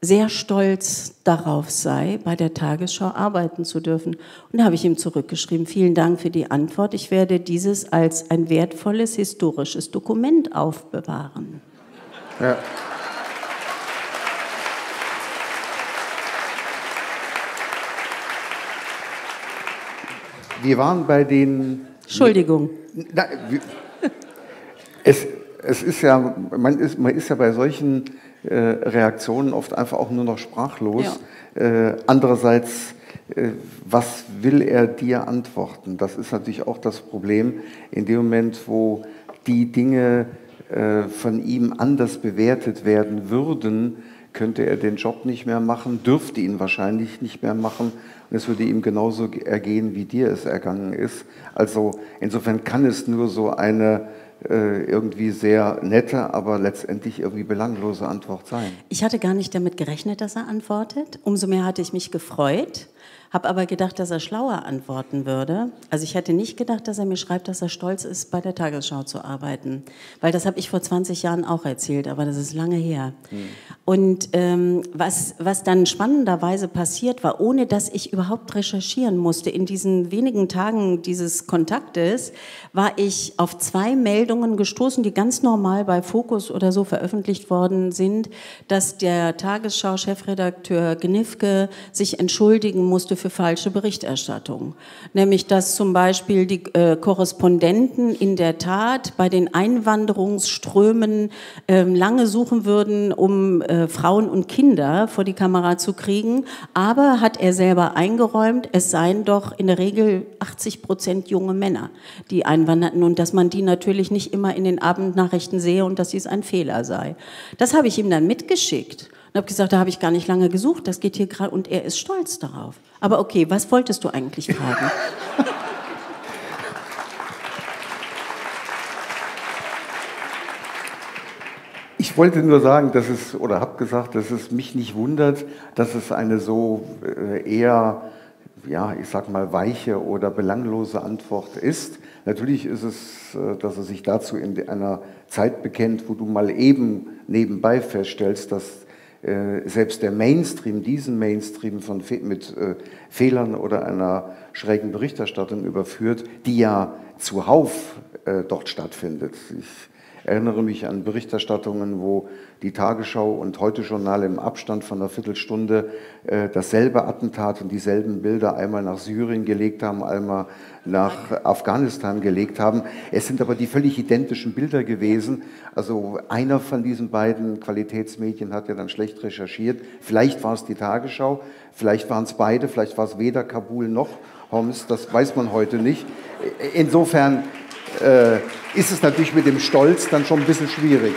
sehr stolz darauf sei, bei der Tagesschau arbeiten zu dürfen. Und da habe ich ihm zurückgeschrieben, vielen Dank für die Antwort. Ich werde dieses als ein wertvolles historisches Dokument aufbewahren. Ja. Wir waren bei den. Entschuldigung. Na, es, es ist ja, man ist, man ist ja bei solchen äh, Reaktionen oft einfach auch nur noch sprachlos. Ja. Äh, andererseits, äh, was will er dir antworten? Das ist natürlich auch das Problem in dem Moment, wo die Dinge von ihm anders bewertet werden würden, könnte er den Job nicht mehr machen, dürfte ihn wahrscheinlich nicht mehr machen und es würde ihm genauso ergehen, wie dir es ergangen ist. Also insofern kann es nur so eine äh, irgendwie sehr nette, aber letztendlich irgendwie belanglose Antwort sein. Ich hatte gar nicht damit gerechnet, dass er antwortet. Umso mehr hatte ich mich gefreut habe aber gedacht, dass er schlauer antworten würde. Also ich hätte nicht gedacht, dass er mir schreibt, dass er stolz ist, bei der Tagesschau zu arbeiten. Weil das habe ich vor 20 Jahren auch erzählt, aber das ist lange her. Mhm. Und ähm, was, was dann spannenderweise passiert war, ohne dass ich überhaupt recherchieren musste, in diesen wenigen Tagen dieses Kontaktes, war ich auf zwei Meldungen gestoßen, die ganz normal bei Focus oder so veröffentlicht worden sind, dass der Tagesschau-Chefredakteur Gnifke sich entschuldigen musste für falsche Berichterstattung. Nämlich, dass zum Beispiel die äh, Korrespondenten in der Tat bei den Einwanderungsströmen äh, lange suchen würden, um äh, Frauen und Kinder vor die Kamera zu kriegen. Aber hat er selber eingeräumt, es seien doch in der Regel 80 Prozent junge Männer, die einwanderten und dass man die natürlich nicht immer in den Abendnachrichten sehe und dass dies ein Fehler sei. Das habe ich ihm dann mitgeschickt und habe gesagt, da habe ich gar nicht lange gesucht, das geht hier gerade und er ist stolz darauf. Aber okay, was wolltest du eigentlich fragen? Ich wollte nur sagen, dass es, oder habe gesagt, dass es mich nicht wundert, dass es eine so äh, eher, ja, ich sag mal, weiche oder belanglose Antwort ist. Natürlich ist es, äh, dass er sich dazu in einer Zeit bekennt, wo du mal eben nebenbei feststellst, dass selbst der Mainstream, diesen Mainstream von mit äh, Fehlern oder einer schrägen Berichterstattung überführt, die ja zuhauf äh, dort stattfindet. Ich erinnere mich an Berichterstattungen, wo die Tagesschau und Heute Journal im Abstand von einer Viertelstunde äh, dasselbe Attentat und dieselben Bilder einmal nach Syrien gelegt haben, einmal nach Afghanistan gelegt haben. Es sind aber die völlig identischen Bilder gewesen. Also einer von diesen beiden Qualitätsmedien hat ja dann schlecht recherchiert. Vielleicht war es die Tagesschau, vielleicht waren es beide, vielleicht war es weder Kabul noch Homs, das weiß man heute nicht. Insofern äh, ist es natürlich mit dem Stolz dann schon ein bisschen schwierig.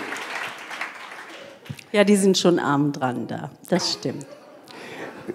Ja, die sind schon arm dran da, das stimmt.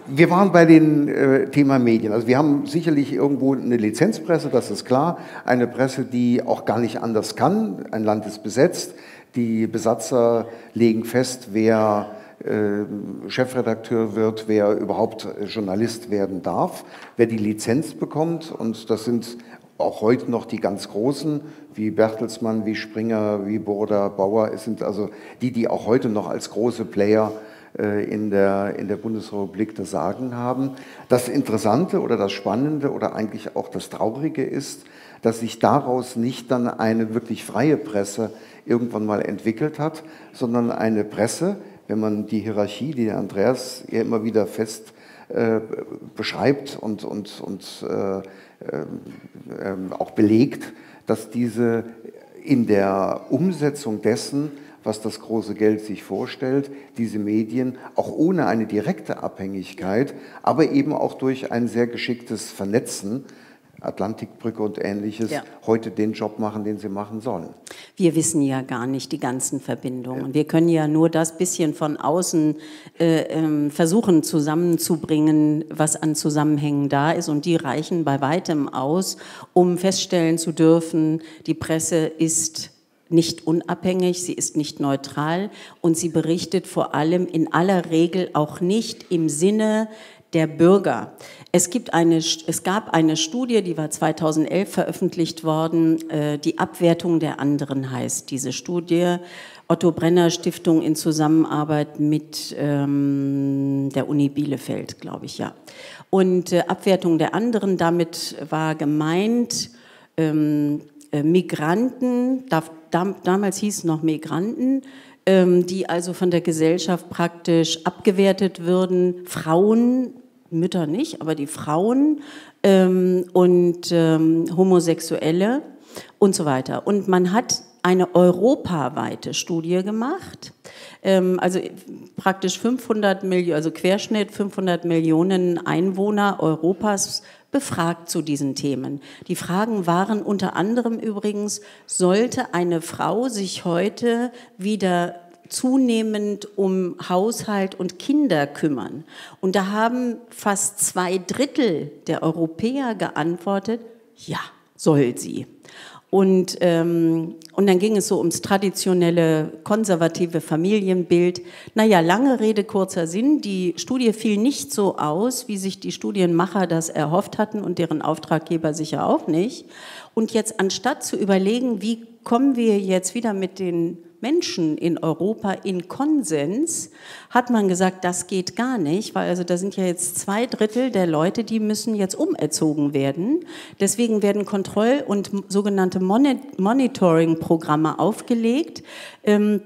wir waren bei dem äh, Thema Medien. Also wir haben sicherlich irgendwo eine Lizenzpresse, das ist klar. Eine Presse, die auch gar nicht anders kann. Ein Land ist besetzt. Die Besatzer legen fest, wer äh, Chefredakteur wird, wer überhaupt Journalist werden darf, wer die Lizenz bekommt. Und das sind auch heute noch die ganz Großen, wie Bertelsmann, wie Springer, wie Burda, Bauer. Es sind also die, die auch heute noch als große Player äh, in der, in der Bundesrepublik das Sagen haben. Das Interessante oder das Spannende oder eigentlich auch das Traurige ist, dass sich daraus nicht dann eine wirklich freie Presse irgendwann mal entwickelt hat, sondern eine Presse, wenn man die Hierarchie, die Andreas ja immer wieder fest äh, beschreibt und, und, und äh, auch belegt, dass diese in der Umsetzung dessen, was das große Geld sich vorstellt, diese Medien auch ohne eine direkte Abhängigkeit, aber eben auch durch ein sehr geschicktes Vernetzen Atlantikbrücke und ähnliches ja. heute den Job machen, den sie machen sollen. Wir wissen ja gar nicht die ganzen Verbindungen. Ja. Wir können ja nur das bisschen von außen äh, äh, versuchen zusammenzubringen, was an Zusammenhängen da ist. Und die reichen bei weitem aus, um feststellen zu dürfen, die Presse ist nicht unabhängig, sie ist nicht neutral und sie berichtet vor allem in aller Regel auch nicht im Sinne der Bürger. Es, gibt eine, es gab eine Studie, die war 2011 veröffentlicht worden, äh, die Abwertung der anderen heißt diese Studie. Otto Brenner Stiftung in Zusammenarbeit mit ähm, der Uni Bielefeld, glaube ich, ja. Und äh, Abwertung der anderen, damit war gemeint, ähm, äh, Migranten, da, da, damals hieß es noch Migranten, ähm, die also von der Gesellschaft praktisch abgewertet würden, Frauen Mütter nicht, aber die Frauen ähm, und ähm, Homosexuelle und so weiter. Und man hat eine europaweite Studie gemacht, ähm, also praktisch 500 Millionen, also Querschnitt 500 Millionen Einwohner Europas befragt zu diesen Themen. Die Fragen waren unter anderem übrigens, sollte eine Frau sich heute wieder zunehmend um Haushalt und Kinder kümmern. Und da haben fast zwei Drittel der Europäer geantwortet, ja, soll sie. Und, ähm, und dann ging es so ums traditionelle konservative Familienbild. Naja, lange Rede, kurzer Sinn. Die Studie fiel nicht so aus, wie sich die Studienmacher das erhofft hatten und deren Auftraggeber sicher auch nicht. Und jetzt anstatt zu überlegen, wie kommen wir jetzt wieder mit den Menschen in Europa in Konsens, hat man gesagt, das geht gar nicht, weil also da sind ja jetzt zwei Drittel der Leute, die müssen jetzt umerzogen werden. Deswegen werden Kontroll- und sogenannte Monitoring-Programme aufgelegt. Ähm,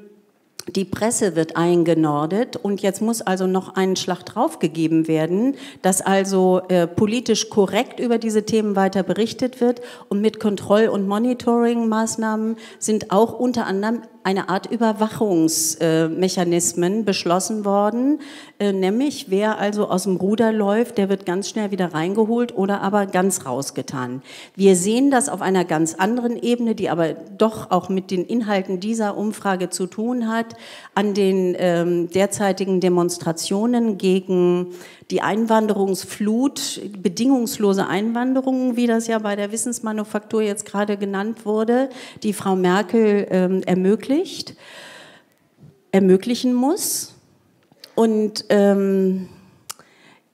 die Presse wird eingenordet und jetzt muss also noch ein Schlag draufgegeben werden, dass also äh, politisch korrekt über diese Themen weiter berichtet wird und mit Kontroll- und Monitoring-Maßnahmen sind auch unter anderem eine Art Überwachungsmechanismen beschlossen worden, äh, nämlich wer also aus dem Ruder läuft, der wird ganz schnell wieder reingeholt oder aber ganz rausgetan. Wir sehen das auf einer ganz anderen Ebene, die aber doch auch mit den Inhalten dieser Umfrage zu tun hat, an den ähm, derzeitigen Demonstrationen gegen die Einwanderungsflut, bedingungslose Einwanderung, wie das ja bei der Wissensmanufaktur jetzt gerade genannt wurde, die Frau Merkel ähm, ermöglicht, ermöglichen muss. Und, ähm,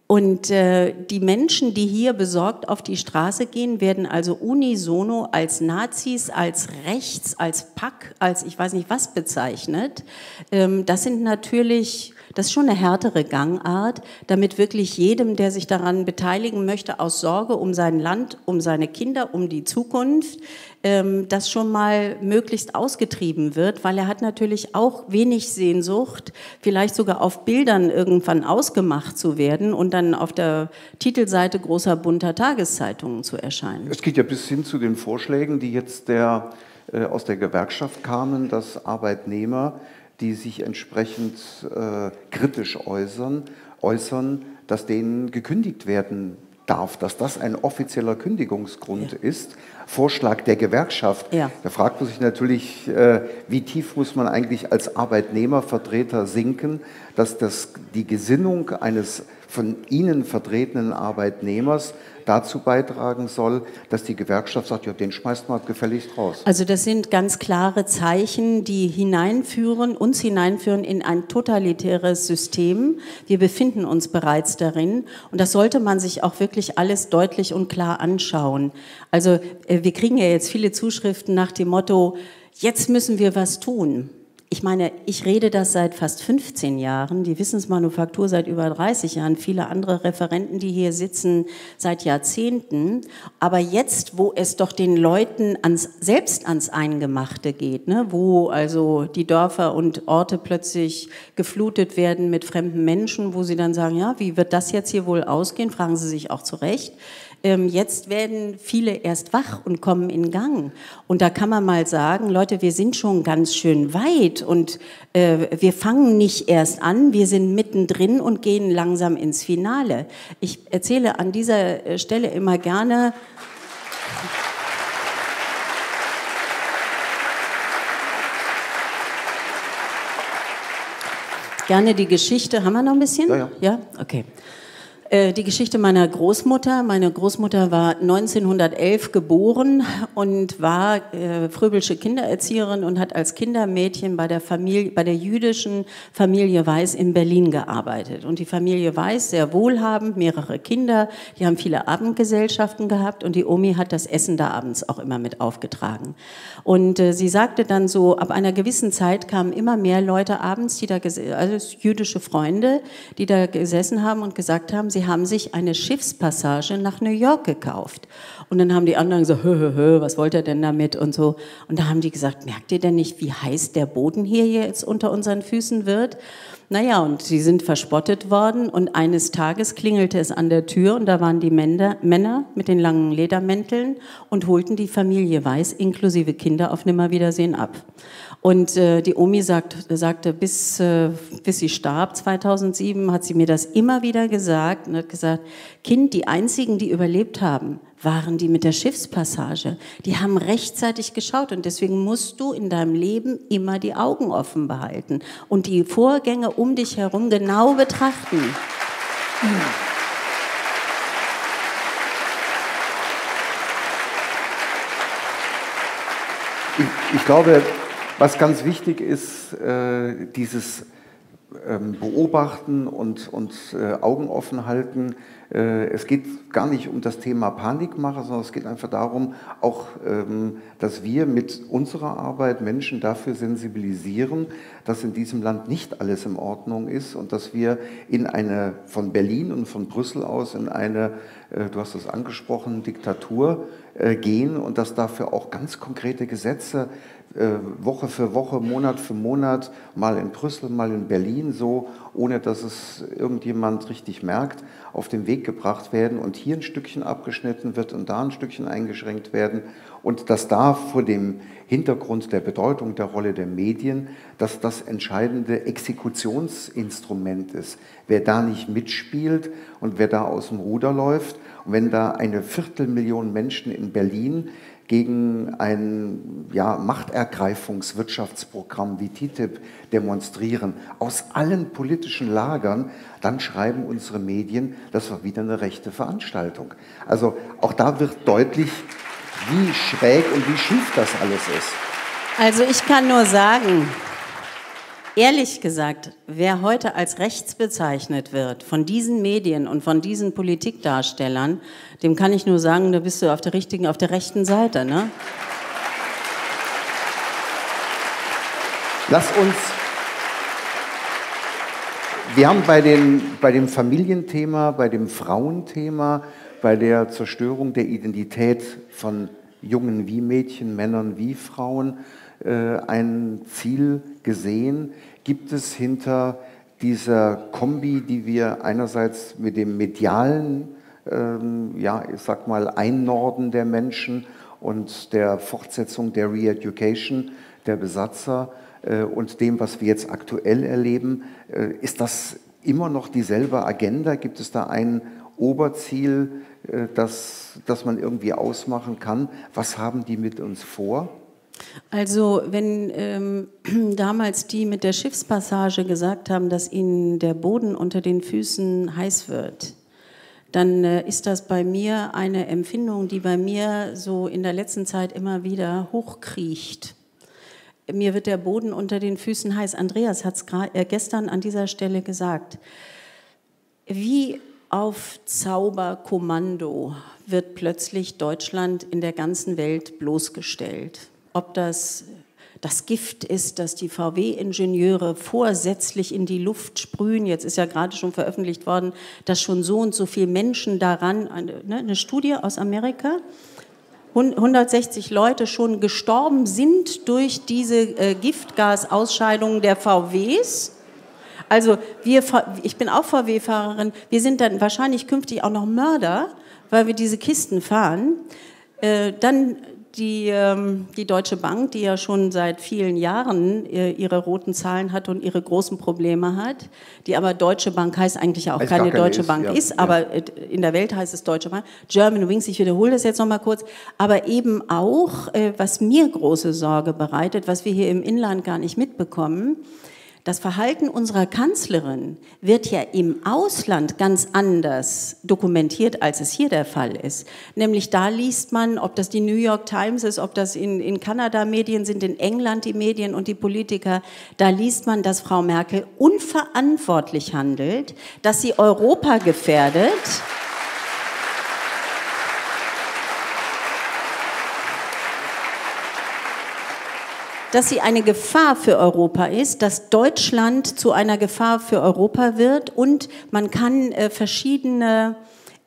und äh, die Menschen, die hier besorgt auf die Straße gehen, werden also unisono als Nazis, als rechts, als Pack, als ich weiß nicht was bezeichnet. Ähm, das sind natürlich das ist schon eine härtere Gangart, damit wirklich jedem, der sich daran beteiligen möchte, aus Sorge um sein Land, um seine Kinder, um die Zukunft, ähm, das schon mal möglichst ausgetrieben wird, weil er hat natürlich auch wenig Sehnsucht, vielleicht sogar auf Bildern irgendwann ausgemacht zu werden und dann auf der Titelseite großer bunter Tageszeitungen zu erscheinen. Es geht ja bis hin zu den Vorschlägen, die jetzt der, äh, aus der Gewerkschaft kamen, dass Arbeitnehmer die sich entsprechend äh, kritisch äußern, äußern, dass denen gekündigt werden darf, dass das ein offizieller Kündigungsgrund ja. ist. Vorschlag der Gewerkschaft. Ja. Da fragt man sich natürlich, äh, wie tief muss man eigentlich als Arbeitnehmervertreter sinken, dass das, die Gesinnung eines von Ihnen vertretenen Arbeitnehmers dazu beitragen soll, dass die Gewerkschaft sagt, ja, den schmeißt man gefälligst raus. Also das sind ganz klare Zeichen, die hineinführen, uns hineinführen in ein totalitäres System. Wir befinden uns bereits darin und das sollte man sich auch wirklich alles deutlich und klar anschauen. Also äh, wir kriegen ja jetzt viele Zuschriften nach dem Motto, jetzt müssen wir was tun ich meine, ich rede das seit fast 15 Jahren, die Wissensmanufaktur seit über 30 Jahren, viele andere Referenten, die hier sitzen, seit Jahrzehnten. Aber jetzt, wo es doch den Leuten ans, selbst ans Eingemachte geht, ne, wo also die Dörfer und Orte plötzlich geflutet werden mit fremden Menschen, wo sie dann sagen, ja, wie wird das jetzt hier wohl ausgehen, fragen sie sich auch zu Recht jetzt werden viele erst wach und kommen in Gang. Und da kann man mal sagen, Leute, wir sind schon ganz schön weit und äh, wir fangen nicht erst an, wir sind mittendrin und gehen langsam ins Finale. Ich erzähle an dieser äh, Stelle immer gerne, gerne die Geschichte. Haben wir noch ein bisschen? Ja, ja. Ja, okay. Äh, die Geschichte meiner Großmutter. Meine Großmutter war 1911 geboren und war äh, fröbelsche Kindererzieherin und hat als Kindermädchen bei der Familie, bei der jüdischen Familie Weiß in Berlin gearbeitet. Und die Familie Weiß, sehr wohlhabend, mehrere Kinder, die haben viele Abendgesellschaften gehabt und die Omi hat das Essen da abends auch immer mit aufgetragen. Und äh, sie sagte dann so, ab einer gewissen Zeit kamen immer mehr Leute abends, die da, also jüdische Freunde, die da gesessen haben und gesagt haben, sie haben sich eine Schiffspassage nach New York gekauft. Und dann haben die anderen gesagt, hö, hö, hö, was wollt ihr denn damit und so. Und da haben die gesagt, merkt ihr denn nicht, wie heiß der Boden hier jetzt unter unseren Füßen wird? Naja, und sie sind verspottet worden und eines Tages klingelte es an der Tür und da waren die Männer mit den langen Ledermänteln und holten die Familie Weiß inklusive Kinder auf Nimmerwiedersehen ab. Und äh, die Omi sagt, sagte, bis, äh, bis sie starb 2007, hat sie mir das immer wieder gesagt und hat gesagt, Kind, die einzigen, die überlebt haben, waren die mit der Schiffspassage. Die haben rechtzeitig geschaut und deswegen musst du in deinem Leben immer die Augen offen behalten und die Vorgänge um dich herum genau betrachten. Ich, ich glaube, was ganz wichtig ist, äh, dieses ähm, Beobachten und, und äh, Augen offen halten. Äh, es geht gar nicht um das Thema Panikmache, sondern es geht einfach darum, auch, ähm, dass wir mit unserer Arbeit Menschen dafür sensibilisieren, dass in diesem Land nicht alles in Ordnung ist und dass wir in eine, von Berlin und von Brüssel aus in eine, du hast es angesprochen, Diktatur gehen und dass dafür auch ganz konkrete Gesetze äh, Woche für Woche, Monat für Monat, mal in Brüssel, mal in Berlin, so, ohne dass es irgendjemand richtig merkt, auf den Weg gebracht werden und hier ein Stückchen abgeschnitten wird und da ein Stückchen eingeschränkt werden. Und dass da vor dem Hintergrund der Bedeutung der Rolle der Medien, dass das entscheidende Exekutionsinstrument ist. Wer da nicht mitspielt und wer da aus dem Ruder läuft, und wenn da eine Viertelmillion Menschen in Berlin gegen ein ja, Machtergreifungswirtschaftsprogramm wie TTIP demonstrieren, aus allen politischen Lagern, dann schreiben unsere Medien, das war wieder eine rechte Veranstaltung. Also auch da wird deutlich, wie schräg und wie schief das alles ist. Also ich kann nur sagen, Ehrlich gesagt, wer heute als rechts bezeichnet wird von diesen Medien und von diesen Politikdarstellern, dem kann ich nur sagen, da bist du auf der richtigen, auf der rechten Seite, ne? Lass uns. Wir haben bei, den, bei dem Familienthema, bei dem Frauenthema, bei der Zerstörung der Identität von Jungen wie Mädchen, Männern wie Frauen ein Ziel gesehen? Gibt es hinter dieser Kombi, die wir einerseits mit dem medialen, ähm, ja, ich sag mal, Einnorden der Menschen und der Fortsetzung der Re-Education der Besatzer äh, und dem, was wir jetzt aktuell erleben, äh, ist das immer noch dieselbe Agenda? Gibt es da ein Oberziel, äh, das, das man irgendwie ausmachen kann? Was haben die mit uns vor? Also wenn ähm, damals die mit der Schiffspassage gesagt haben, dass ihnen der Boden unter den Füßen heiß wird, dann äh, ist das bei mir eine Empfindung, die bei mir so in der letzten Zeit immer wieder hochkriecht. Mir wird der Boden unter den Füßen heiß. Andreas hat es äh, gestern an dieser Stelle gesagt. Wie auf Zauberkommando wird plötzlich Deutschland in der ganzen Welt bloßgestellt. Ob das das Gift ist, das die VW-Ingenieure vorsätzlich in die Luft sprühen. Jetzt ist ja gerade schon veröffentlicht worden, dass schon so und so viele Menschen daran, eine, ne, eine Studie aus Amerika, 160 Leute schon gestorben sind durch diese äh, Giftgasausscheidungen der VWs. Also wir, ich bin auch VW-Fahrerin, wir sind dann wahrscheinlich künftig auch noch Mörder, weil wir diese Kisten fahren. Äh, dann die, ähm, die Deutsche Bank, die ja schon seit vielen Jahren äh, ihre roten Zahlen hat und ihre großen Probleme hat, die aber Deutsche Bank heißt eigentlich auch keine, keine Deutsche ist, Bank ja, ist, aber ja. in der Welt heißt es Deutsche Bank. German Wings, ich wiederhole das jetzt nochmal kurz, aber eben auch, äh, was mir große Sorge bereitet, was wir hier im Inland gar nicht mitbekommen, das Verhalten unserer Kanzlerin wird ja im Ausland ganz anders dokumentiert, als es hier der Fall ist. Nämlich da liest man, ob das die New York Times ist, ob das in, in Kanada Medien sind, in England die Medien und die Politiker, da liest man, dass Frau Merkel unverantwortlich handelt, dass sie Europa gefährdet. Dass sie eine Gefahr für Europa ist, dass Deutschland zu einer Gefahr für Europa wird und man kann äh, verschiedene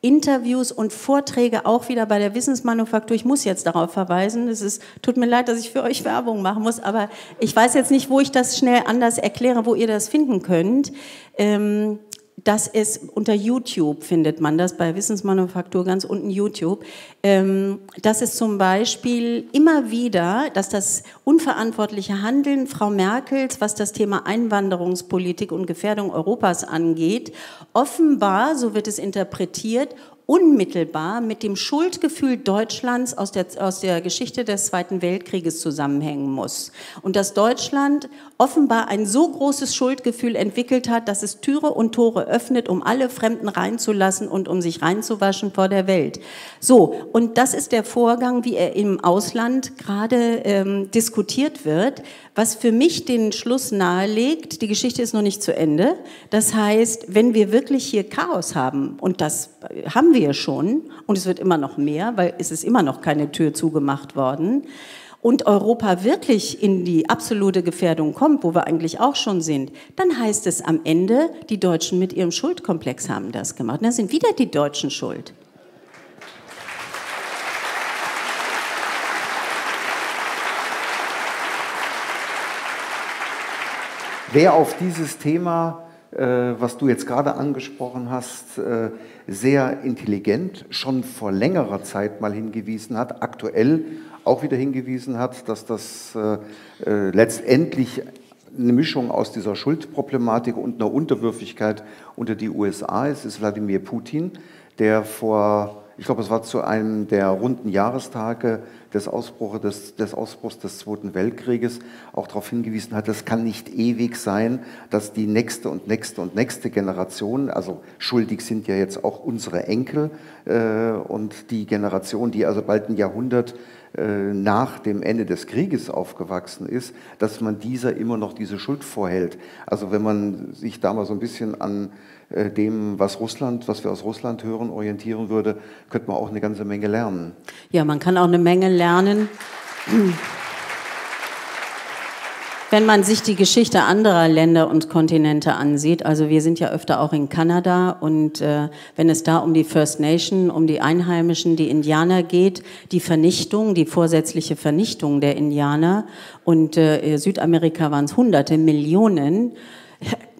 Interviews und Vorträge auch wieder bei der Wissensmanufaktur. Ich muss jetzt darauf verweisen. Es ist, tut mir leid, dass ich für euch Werbung machen muss, aber ich weiß jetzt nicht, wo ich das schnell anders erkläre, wo ihr das finden könnt. Ähm, das ist unter YouTube findet man das bei Wissensmanufaktur ganz unten YouTube. Ähm, das ist zum Beispiel immer wieder, dass das unverantwortliche Handeln Frau Merkels, was das Thema Einwanderungspolitik und Gefährdung Europas angeht, offenbar, so wird es interpretiert, unmittelbar mit dem Schuldgefühl Deutschlands aus der, aus der Geschichte des Zweiten Weltkrieges zusammenhängen muss. Und dass Deutschland offenbar ein so großes Schuldgefühl entwickelt hat, dass es Türe und Tore öffnet, um alle Fremden reinzulassen und um sich reinzuwaschen vor der Welt. So, und das ist der Vorgang, wie er im Ausland gerade ähm, diskutiert wird, was für mich den Schluss nahelegt, die Geschichte ist noch nicht zu Ende. Das heißt, wenn wir wirklich hier Chaos haben, und das haben wir schon, und es wird immer noch mehr, weil es ist immer noch keine Tür zugemacht worden, und Europa wirklich in die absolute Gefährdung kommt, wo wir eigentlich auch schon sind, dann heißt es am Ende, die Deutschen mit ihrem Schuldkomplex haben das gemacht. Und dann sind wieder die Deutschen schuld. Wer auf dieses Thema, äh, was du jetzt gerade angesprochen hast, äh, sehr intelligent schon vor längerer Zeit mal hingewiesen hat, aktuell auch wieder hingewiesen hat, dass das äh, letztendlich eine Mischung aus dieser Schuldproblematik und einer Unterwürfigkeit unter die USA ist, ist Wladimir Putin, der vor ich glaube, es war zu einem der runden Jahrestage des, Ausbruchs des, des Ausbruchs des Zweiten Weltkrieges auch darauf hingewiesen hat, es kann nicht ewig sein, dass die nächste und nächste und nächste Generation, also schuldig sind ja jetzt auch unsere Enkel äh, und die Generation, die also bald ein Jahrhundert äh, nach dem Ende des Krieges aufgewachsen ist, dass man dieser immer noch diese Schuld vorhält. Also wenn man sich da mal so ein bisschen an äh, dem, was Russland, was wir aus Russland hören, orientieren würde, könnte man auch eine ganze Menge lernen. Ja, man kann auch eine Menge lernen. Wenn man sich die Geschichte anderer Länder und Kontinente ansieht, also wir sind ja öfter auch in Kanada und äh, wenn es da um die First Nation, um die Einheimischen, die Indianer geht, die Vernichtung, die vorsätzliche Vernichtung der Indianer und äh, Südamerika waren es Hunderte Millionen,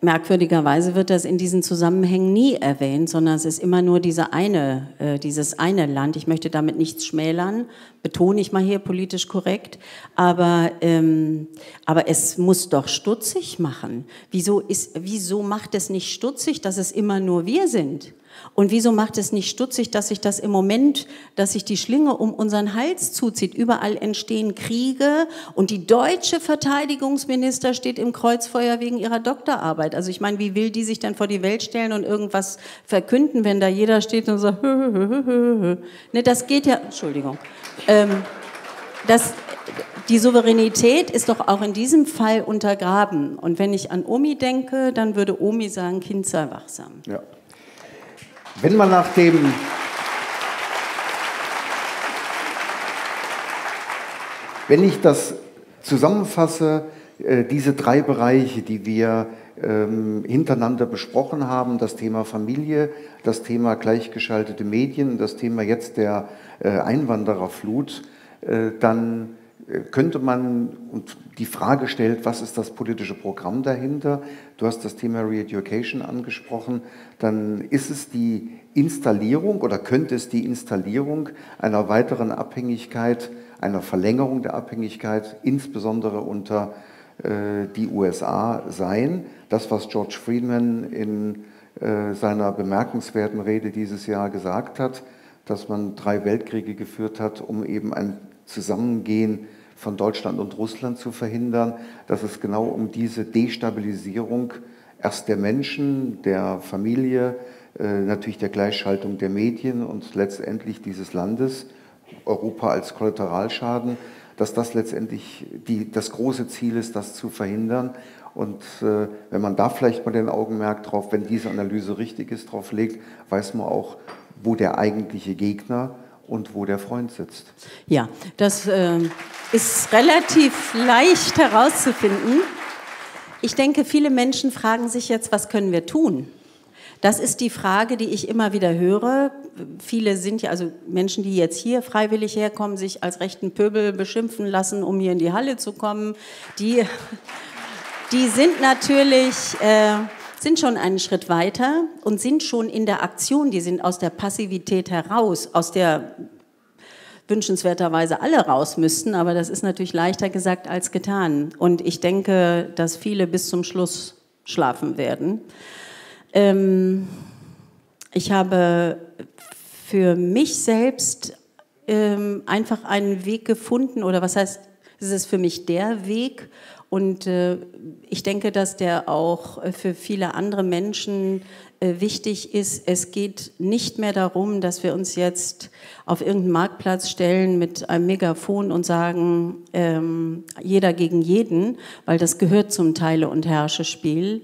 merkwürdigerweise wird das in diesen Zusammenhängen nie erwähnt, sondern es ist immer nur diese eine, äh, dieses eine Land. Ich möchte damit nichts schmälern, betone ich mal hier politisch korrekt, aber, ähm, aber es muss doch stutzig machen. Wieso, ist, wieso macht es nicht stutzig, dass es immer nur wir sind? Und wieso macht es nicht stutzig, dass sich das im Moment, dass sich die Schlinge um unseren Hals zuzieht? Überall entstehen Kriege und die deutsche Verteidigungsminister steht im Kreuzfeuer wegen ihrer Doktorarbeit. Also ich meine, wie will die sich dann vor die Welt stellen und irgendwas verkünden, wenn da jeder steht und sagt, ne, das geht ja, Entschuldigung. Ähm, das, die Souveränität ist doch auch in diesem Fall untergraben. Und wenn ich an Omi denke, dann würde Omi sagen, Kind sei wachsam. Ja. Wenn man nach dem Wenn ich das zusammenfasse, äh, diese drei Bereiche, die wir ähm, hintereinander besprochen haben, das Thema Familie, das Thema gleichgeschaltete Medien, das Thema jetzt der äh, Einwandererflut, äh, dann könnte man die Frage stellt, was ist das politische Programm dahinter? Du hast das Thema Re-Education angesprochen. Dann ist es die Installierung oder könnte es die Installierung einer weiteren Abhängigkeit, einer Verlängerung der Abhängigkeit, insbesondere unter äh, die USA sein. Das, was George Friedman in äh, seiner bemerkenswerten Rede dieses Jahr gesagt hat, dass man drei Weltkriege geführt hat, um eben ein Zusammengehen von Deutschland und Russland zu verhindern, dass es genau um diese Destabilisierung erst der Menschen, der Familie, äh, natürlich der Gleichschaltung der Medien und letztendlich dieses Landes, Europa als Kollateralschaden, dass das letztendlich die, das große Ziel ist, das zu verhindern. Und äh, wenn man da vielleicht mal den Augenmerk drauf, wenn diese Analyse richtig ist, drauf legt, weiß man auch, wo der eigentliche Gegner und wo der Freund sitzt. Ja, das äh, ist relativ leicht herauszufinden. Ich denke, viele Menschen fragen sich jetzt, was können wir tun? Das ist die Frage, die ich immer wieder höre. Viele sind ja, also Menschen, die jetzt hier freiwillig herkommen, sich als rechten Pöbel beschimpfen lassen, um hier in die Halle zu kommen, die, die sind natürlich, äh, sind schon einen Schritt weiter und sind schon in der Aktion, die sind aus der Passivität heraus, aus der wünschenswerterweise alle raus müssten, aber das ist natürlich leichter gesagt als getan. Und ich denke, dass viele bis zum Schluss schlafen werden. Ähm, ich habe für mich selbst ähm, einfach einen Weg gefunden, oder was heißt, es ist für mich der Weg. Und äh, ich denke, dass der auch für viele andere Menschen äh, wichtig ist. Es geht nicht mehr darum, dass wir uns jetzt auf irgendeinen Marktplatz stellen mit einem Megafon und sagen, ähm, jeder gegen jeden, weil das gehört zum Teile- und Herrschespiel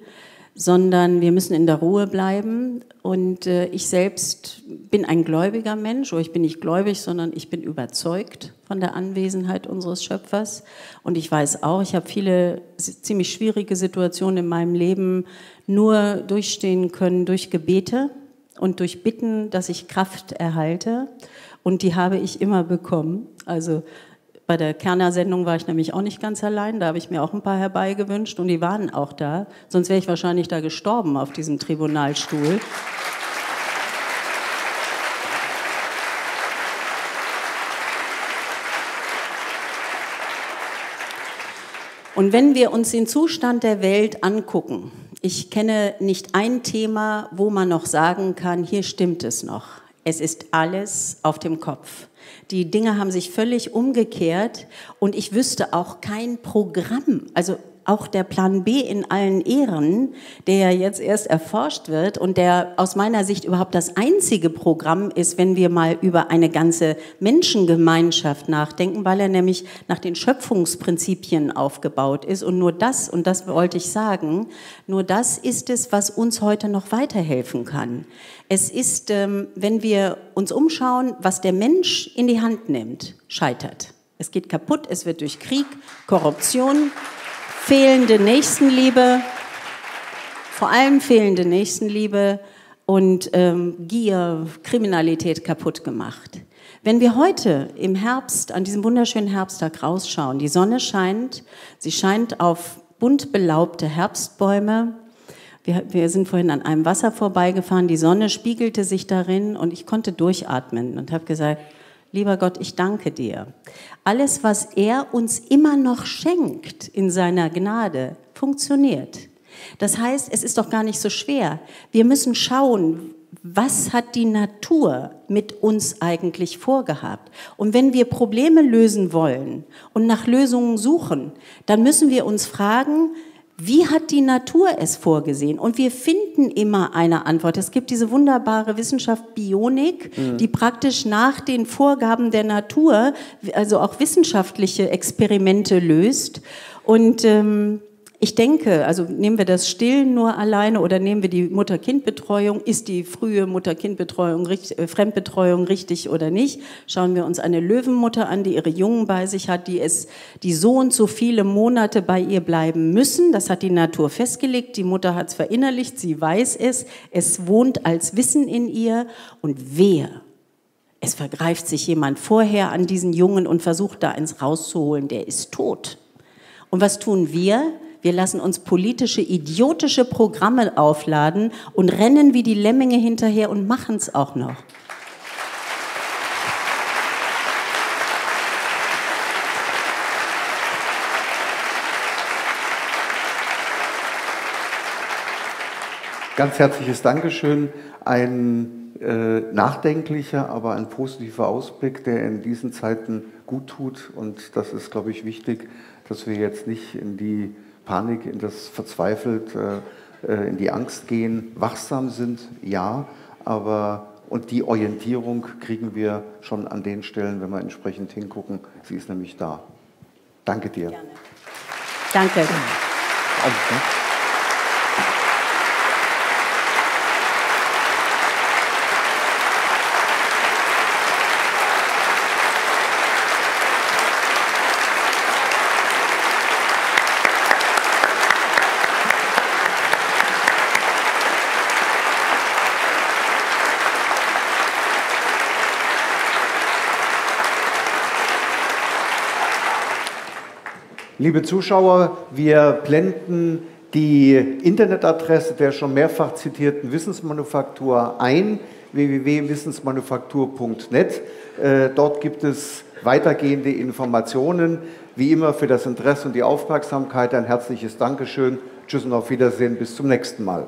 sondern wir müssen in der Ruhe bleiben. Und äh, ich selbst bin ein gläubiger Mensch, oder ich bin nicht gläubig, sondern ich bin überzeugt von der Anwesenheit unseres Schöpfers. Und ich weiß auch, ich habe viele ziemlich schwierige Situationen in meinem Leben nur durchstehen können durch Gebete und durch Bitten, dass ich Kraft erhalte. Und die habe ich immer bekommen. Also bei der Kerner-Sendung war ich nämlich auch nicht ganz allein. Da habe ich mir auch ein paar herbeigewünscht und die waren auch da. Sonst wäre ich wahrscheinlich da gestorben auf diesem Tribunalstuhl. Und wenn wir uns den Zustand der Welt angucken, ich kenne nicht ein Thema, wo man noch sagen kann, hier stimmt es noch. Es ist alles auf dem Kopf. Die Dinge haben sich völlig umgekehrt und ich wüsste auch kein Programm. Also auch der Plan B in allen Ehren, der jetzt erst erforscht wird und der aus meiner Sicht überhaupt das einzige Programm ist, wenn wir mal über eine ganze Menschengemeinschaft nachdenken, weil er nämlich nach den Schöpfungsprinzipien aufgebaut ist. Und nur das, und das wollte ich sagen, nur das ist es, was uns heute noch weiterhelfen kann. Es ist, ähm, wenn wir uns umschauen, was der Mensch in die Hand nimmt, scheitert. Es geht kaputt, es wird durch Krieg, Korruption, fehlende Nächstenliebe, vor allem fehlende Nächstenliebe und ähm, Gier, Kriminalität kaputt gemacht. Wenn wir heute im Herbst, an diesem wunderschönen Herbsttag rausschauen, die Sonne scheint, sie scheint auf bunt belaubte Herbstbäume. Wir, wir sind vorhin an einem Wasser vorbeigefahren, die Sonne spiegelte sich darin und ich konnte durchatmen und habe gesagt, Lieber Gott, ich danke dir. Alles, was er uns immer noch schenkt in seiner Gnade, funktioniert. Das heißt, es ist doch gar nicht so schwer. Wir müssen schauen, was hat die Natur mit uns eigentlich vorgehabt? Und wenn wir Probleme lösen wollen und nach Lösungen suchen, dann müssen wir uns fragen, wie hat die Natur es vorgesehen? Und wir finden immer eine Antwort. Es gibt diese wunderbare Wissenschaft Bionik, mhm. die praktisch nach den Vorgaben der Natur, also auch wissenschaftliche Experimente löst. Und ähm, ich denke, also nehmen wir das Stillen nur alleine oder nehmen wir die Mutter-Kind-Betreuung, ist die frühe Mutter-Kind-Betreuung, äh, Fremdbetreuung richtig oder nicht? Schauen wir uns eine Löwenmutter an, die ihre Jungen bei sich hat, die es, die so und so viele Monate bei ihr bleiben müssen. Das hat die Natur festgelegt. Die Mutter hat es verinnerlicht, sie weiß es. Es wohnt als Wissen in ihr. Und wer es vergreift sich jemand vorher an diesen Jungen und versucht da eins rauszuholen, der ist tot. Und was tun wir? Wir lassen uns politische, idiotische Programme aufladen und rennen wie die Lemminge hinterher und machen es auch noch. Ganz herzliches Dankeschön. Ein äh, nachdenklicher, aber ein positiver Ausblick, der in diesen Zeiten gut tut. Und das ist, glaube ich, wichtig, dass wir jetzt nicht in die Panik, in das verzweifelt, äh, äh, in die Angst gehen, wachsam sind, ja, aber und die Orientierung kriegen wir schon an den Stellen, wenn wir entsprechend hingucken. Sie ist nämlich da. Danke dir. Gerne. Danke. Danke. Liebe Zuschauer, wir blenden die Internetadresse der schon mehrfach zitierten Wissensmanufaktur ein, www.wissensmanufaktur.net. Äh, dort gibt es weitergehende Informationen. Wie immer für das Interesse und die Aufmerksamkeit ein herzliches Dankeschön. Tschüss und auf Wiedersehen. Bis zum nächsten Mal.